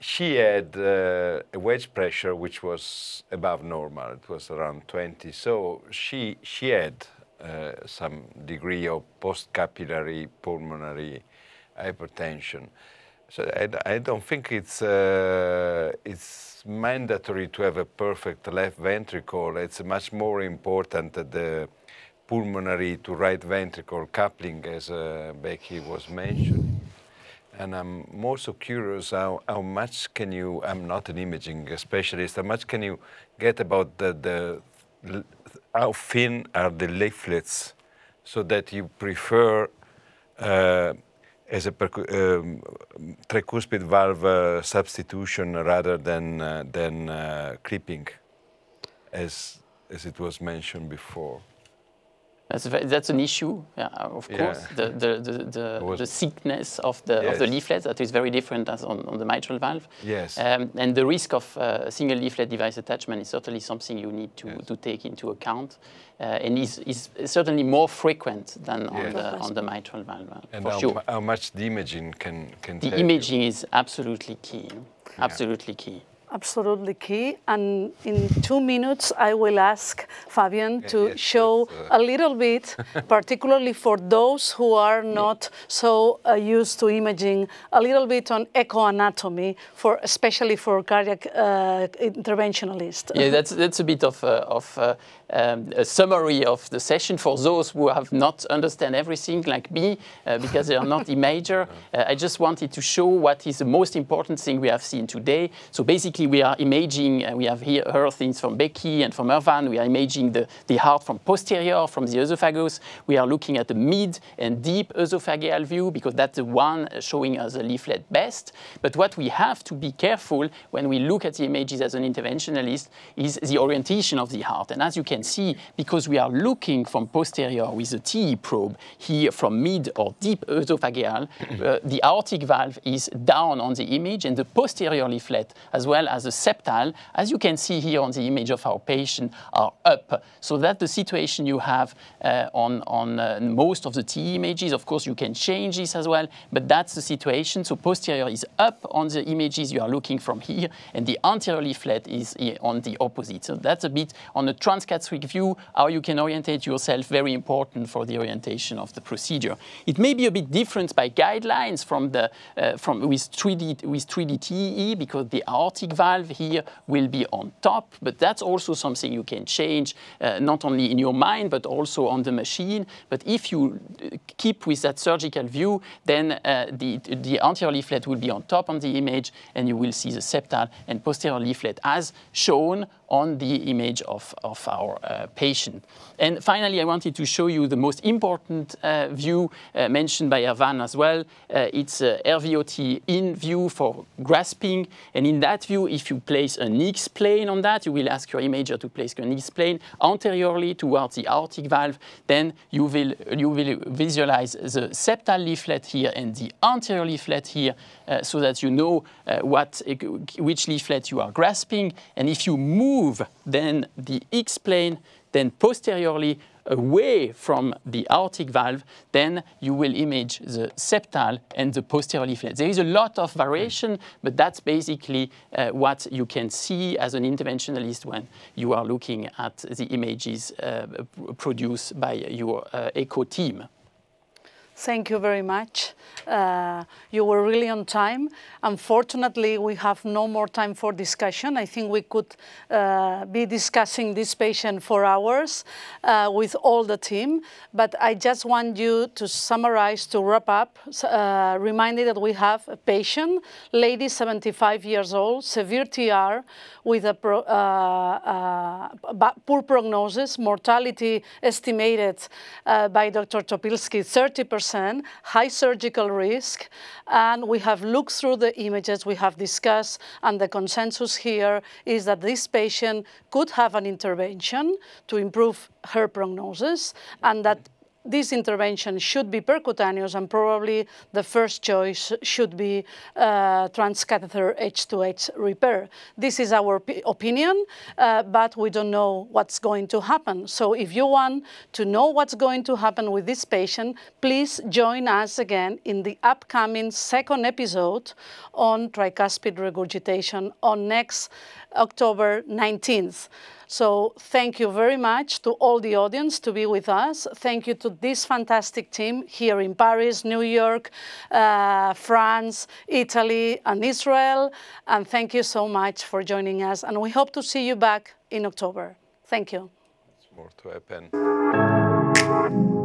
she had uh, a wedge pressure which was above normal. It was around 20. So she, she had uh, some degree of post-capillary pulmonary hypertension. So I, I don't think it's, uh, it's mandatory to have a perfect left ventricle. It's much more important that the pulmonary to right ventricle coupling, as uh, Becky was mentioning. And I'm more so curious how, how much can you, I'm not an imaging specialist, how much can you get about the, the how thin are the leaflets so that you prefer uh, as a um, tricuspid valve uh, substitution rather than, uh, than uh, clipping, as, as it was mentioned before? That's, that's an issue, yeah, of course. The, the, the, the, the, thickness of the, yes. of the leaflet that is very different as on, on the mitral valve. Yes. Um, and the risk of uh, single leaflet device attachment is certainly something you need to, yes. to take into account. Uh, and is, is certainly more frequent than on, the, on the mitral valve, uh, and for how, sure. how much the imaging can, can The imaging you. is absolutely key, absolutely yeah. key absolutely key. And in two minutes, I will ask Fabien to yes, show uh, a little bit, particularly for those who are not so uh, used to imaging, a little bit on echo anatomy, for especially for cardiac uh, interventionalists. Yeah, that's that's a bit of uh, of uh, um, a summary of the session for those who have not understand everything like me, uh, because they are not imager. I just wanted to show what is the most important thing we have seen today. So basically we are imaging, uh, we have here heard things from Becky and from Erwan, we are imaging the, the heart from posterior, from the esophagus. We are looking at the mid and deep esophageal view because that's the one showing us the leaflet best. But what we have to be careful when we look at the images as an interventionalist is the orientation of the heart. And as you can see, because we are looking from posterior with a TE probe here from mid or deep esophageal, uh, the aortic valve is down on the image and the posterior leaflet as well as the septal, as you can see here on the image of our patient, are up. So that's the situation you have uh, on, on uh, most of the TE images. Of course, you can change this as well, but that's the situation. So posterior is up on the images you are looking from here, and the anterior leaflet is on the opposite. So that's a bit on the a transcatheteric view, how you can orientate yourself, very important for the orientation of the procedure. It may be a bit different by guidelines from the, uh, from, with 3D, with 3D TE because the aortic valve valve here will be on top, but that's also something you can change, uh, not only in your mind, but also on the machine. But if you uh, keep with that surgical view, then uh, the, the anterior leaflet will be on top on the image, and you will see the septal and posterior leaflet as shown on the image of, of our uh, patient. And finally, I wanted to show you the most important uh, view uh, mentioned by Erwan as well. Uh, it's RVOT in view for grasping. And in that view, if you place an X plane on that, you will ask your imager to place an X plane anteriorly towards the aortic valve. Then you will, you will visualize the septal leaflet here and the anterior leaflet here uh, so that you know uh, what, which leaflet you are grasping. And if you move then the X plane, then posteriorly away from the aortic valve, then you will image the septal and the posterior leaflet. There is a lot of variation, but that's basically uh, what you can see as an interventionalist when you are looking at the images uh, produced by your uh, echo team. Thank you very much. Uh, you were really on time. Unfortunately, we have no more time for discussion. I think we could uh, be discussing this patient for hours uh, with all the team. But I just want you to summarize, to wrap up, uh, reminding that we have a patient, lady 75 years old, severe TR, with a pro, uh, uh, poor prognosis, mortality estimated by Dr. Topilsky 30% high surgical risk, and we have looked through the images we have discussed, and the consensus here is that this patient could have an intervention to improve her prognosis, and that this intervention should be percutaneous and probably the first choice should be uh, transcatheter edge-to-edge repair. This is our opinion, uh, but we don't know what's going to happen. So if you want to know what's going to happen with this patient, please join us again in the upcoming second episode on tricuspid regurgitation on next October 19th. So thank you very much to all the audience to be with us. Thank you to this fantastic team here in Paris, New York, uh, France, Italy, and Israel. And thank you so much for joining us. And we hope to see you back in October. Thank you. It's more to happen.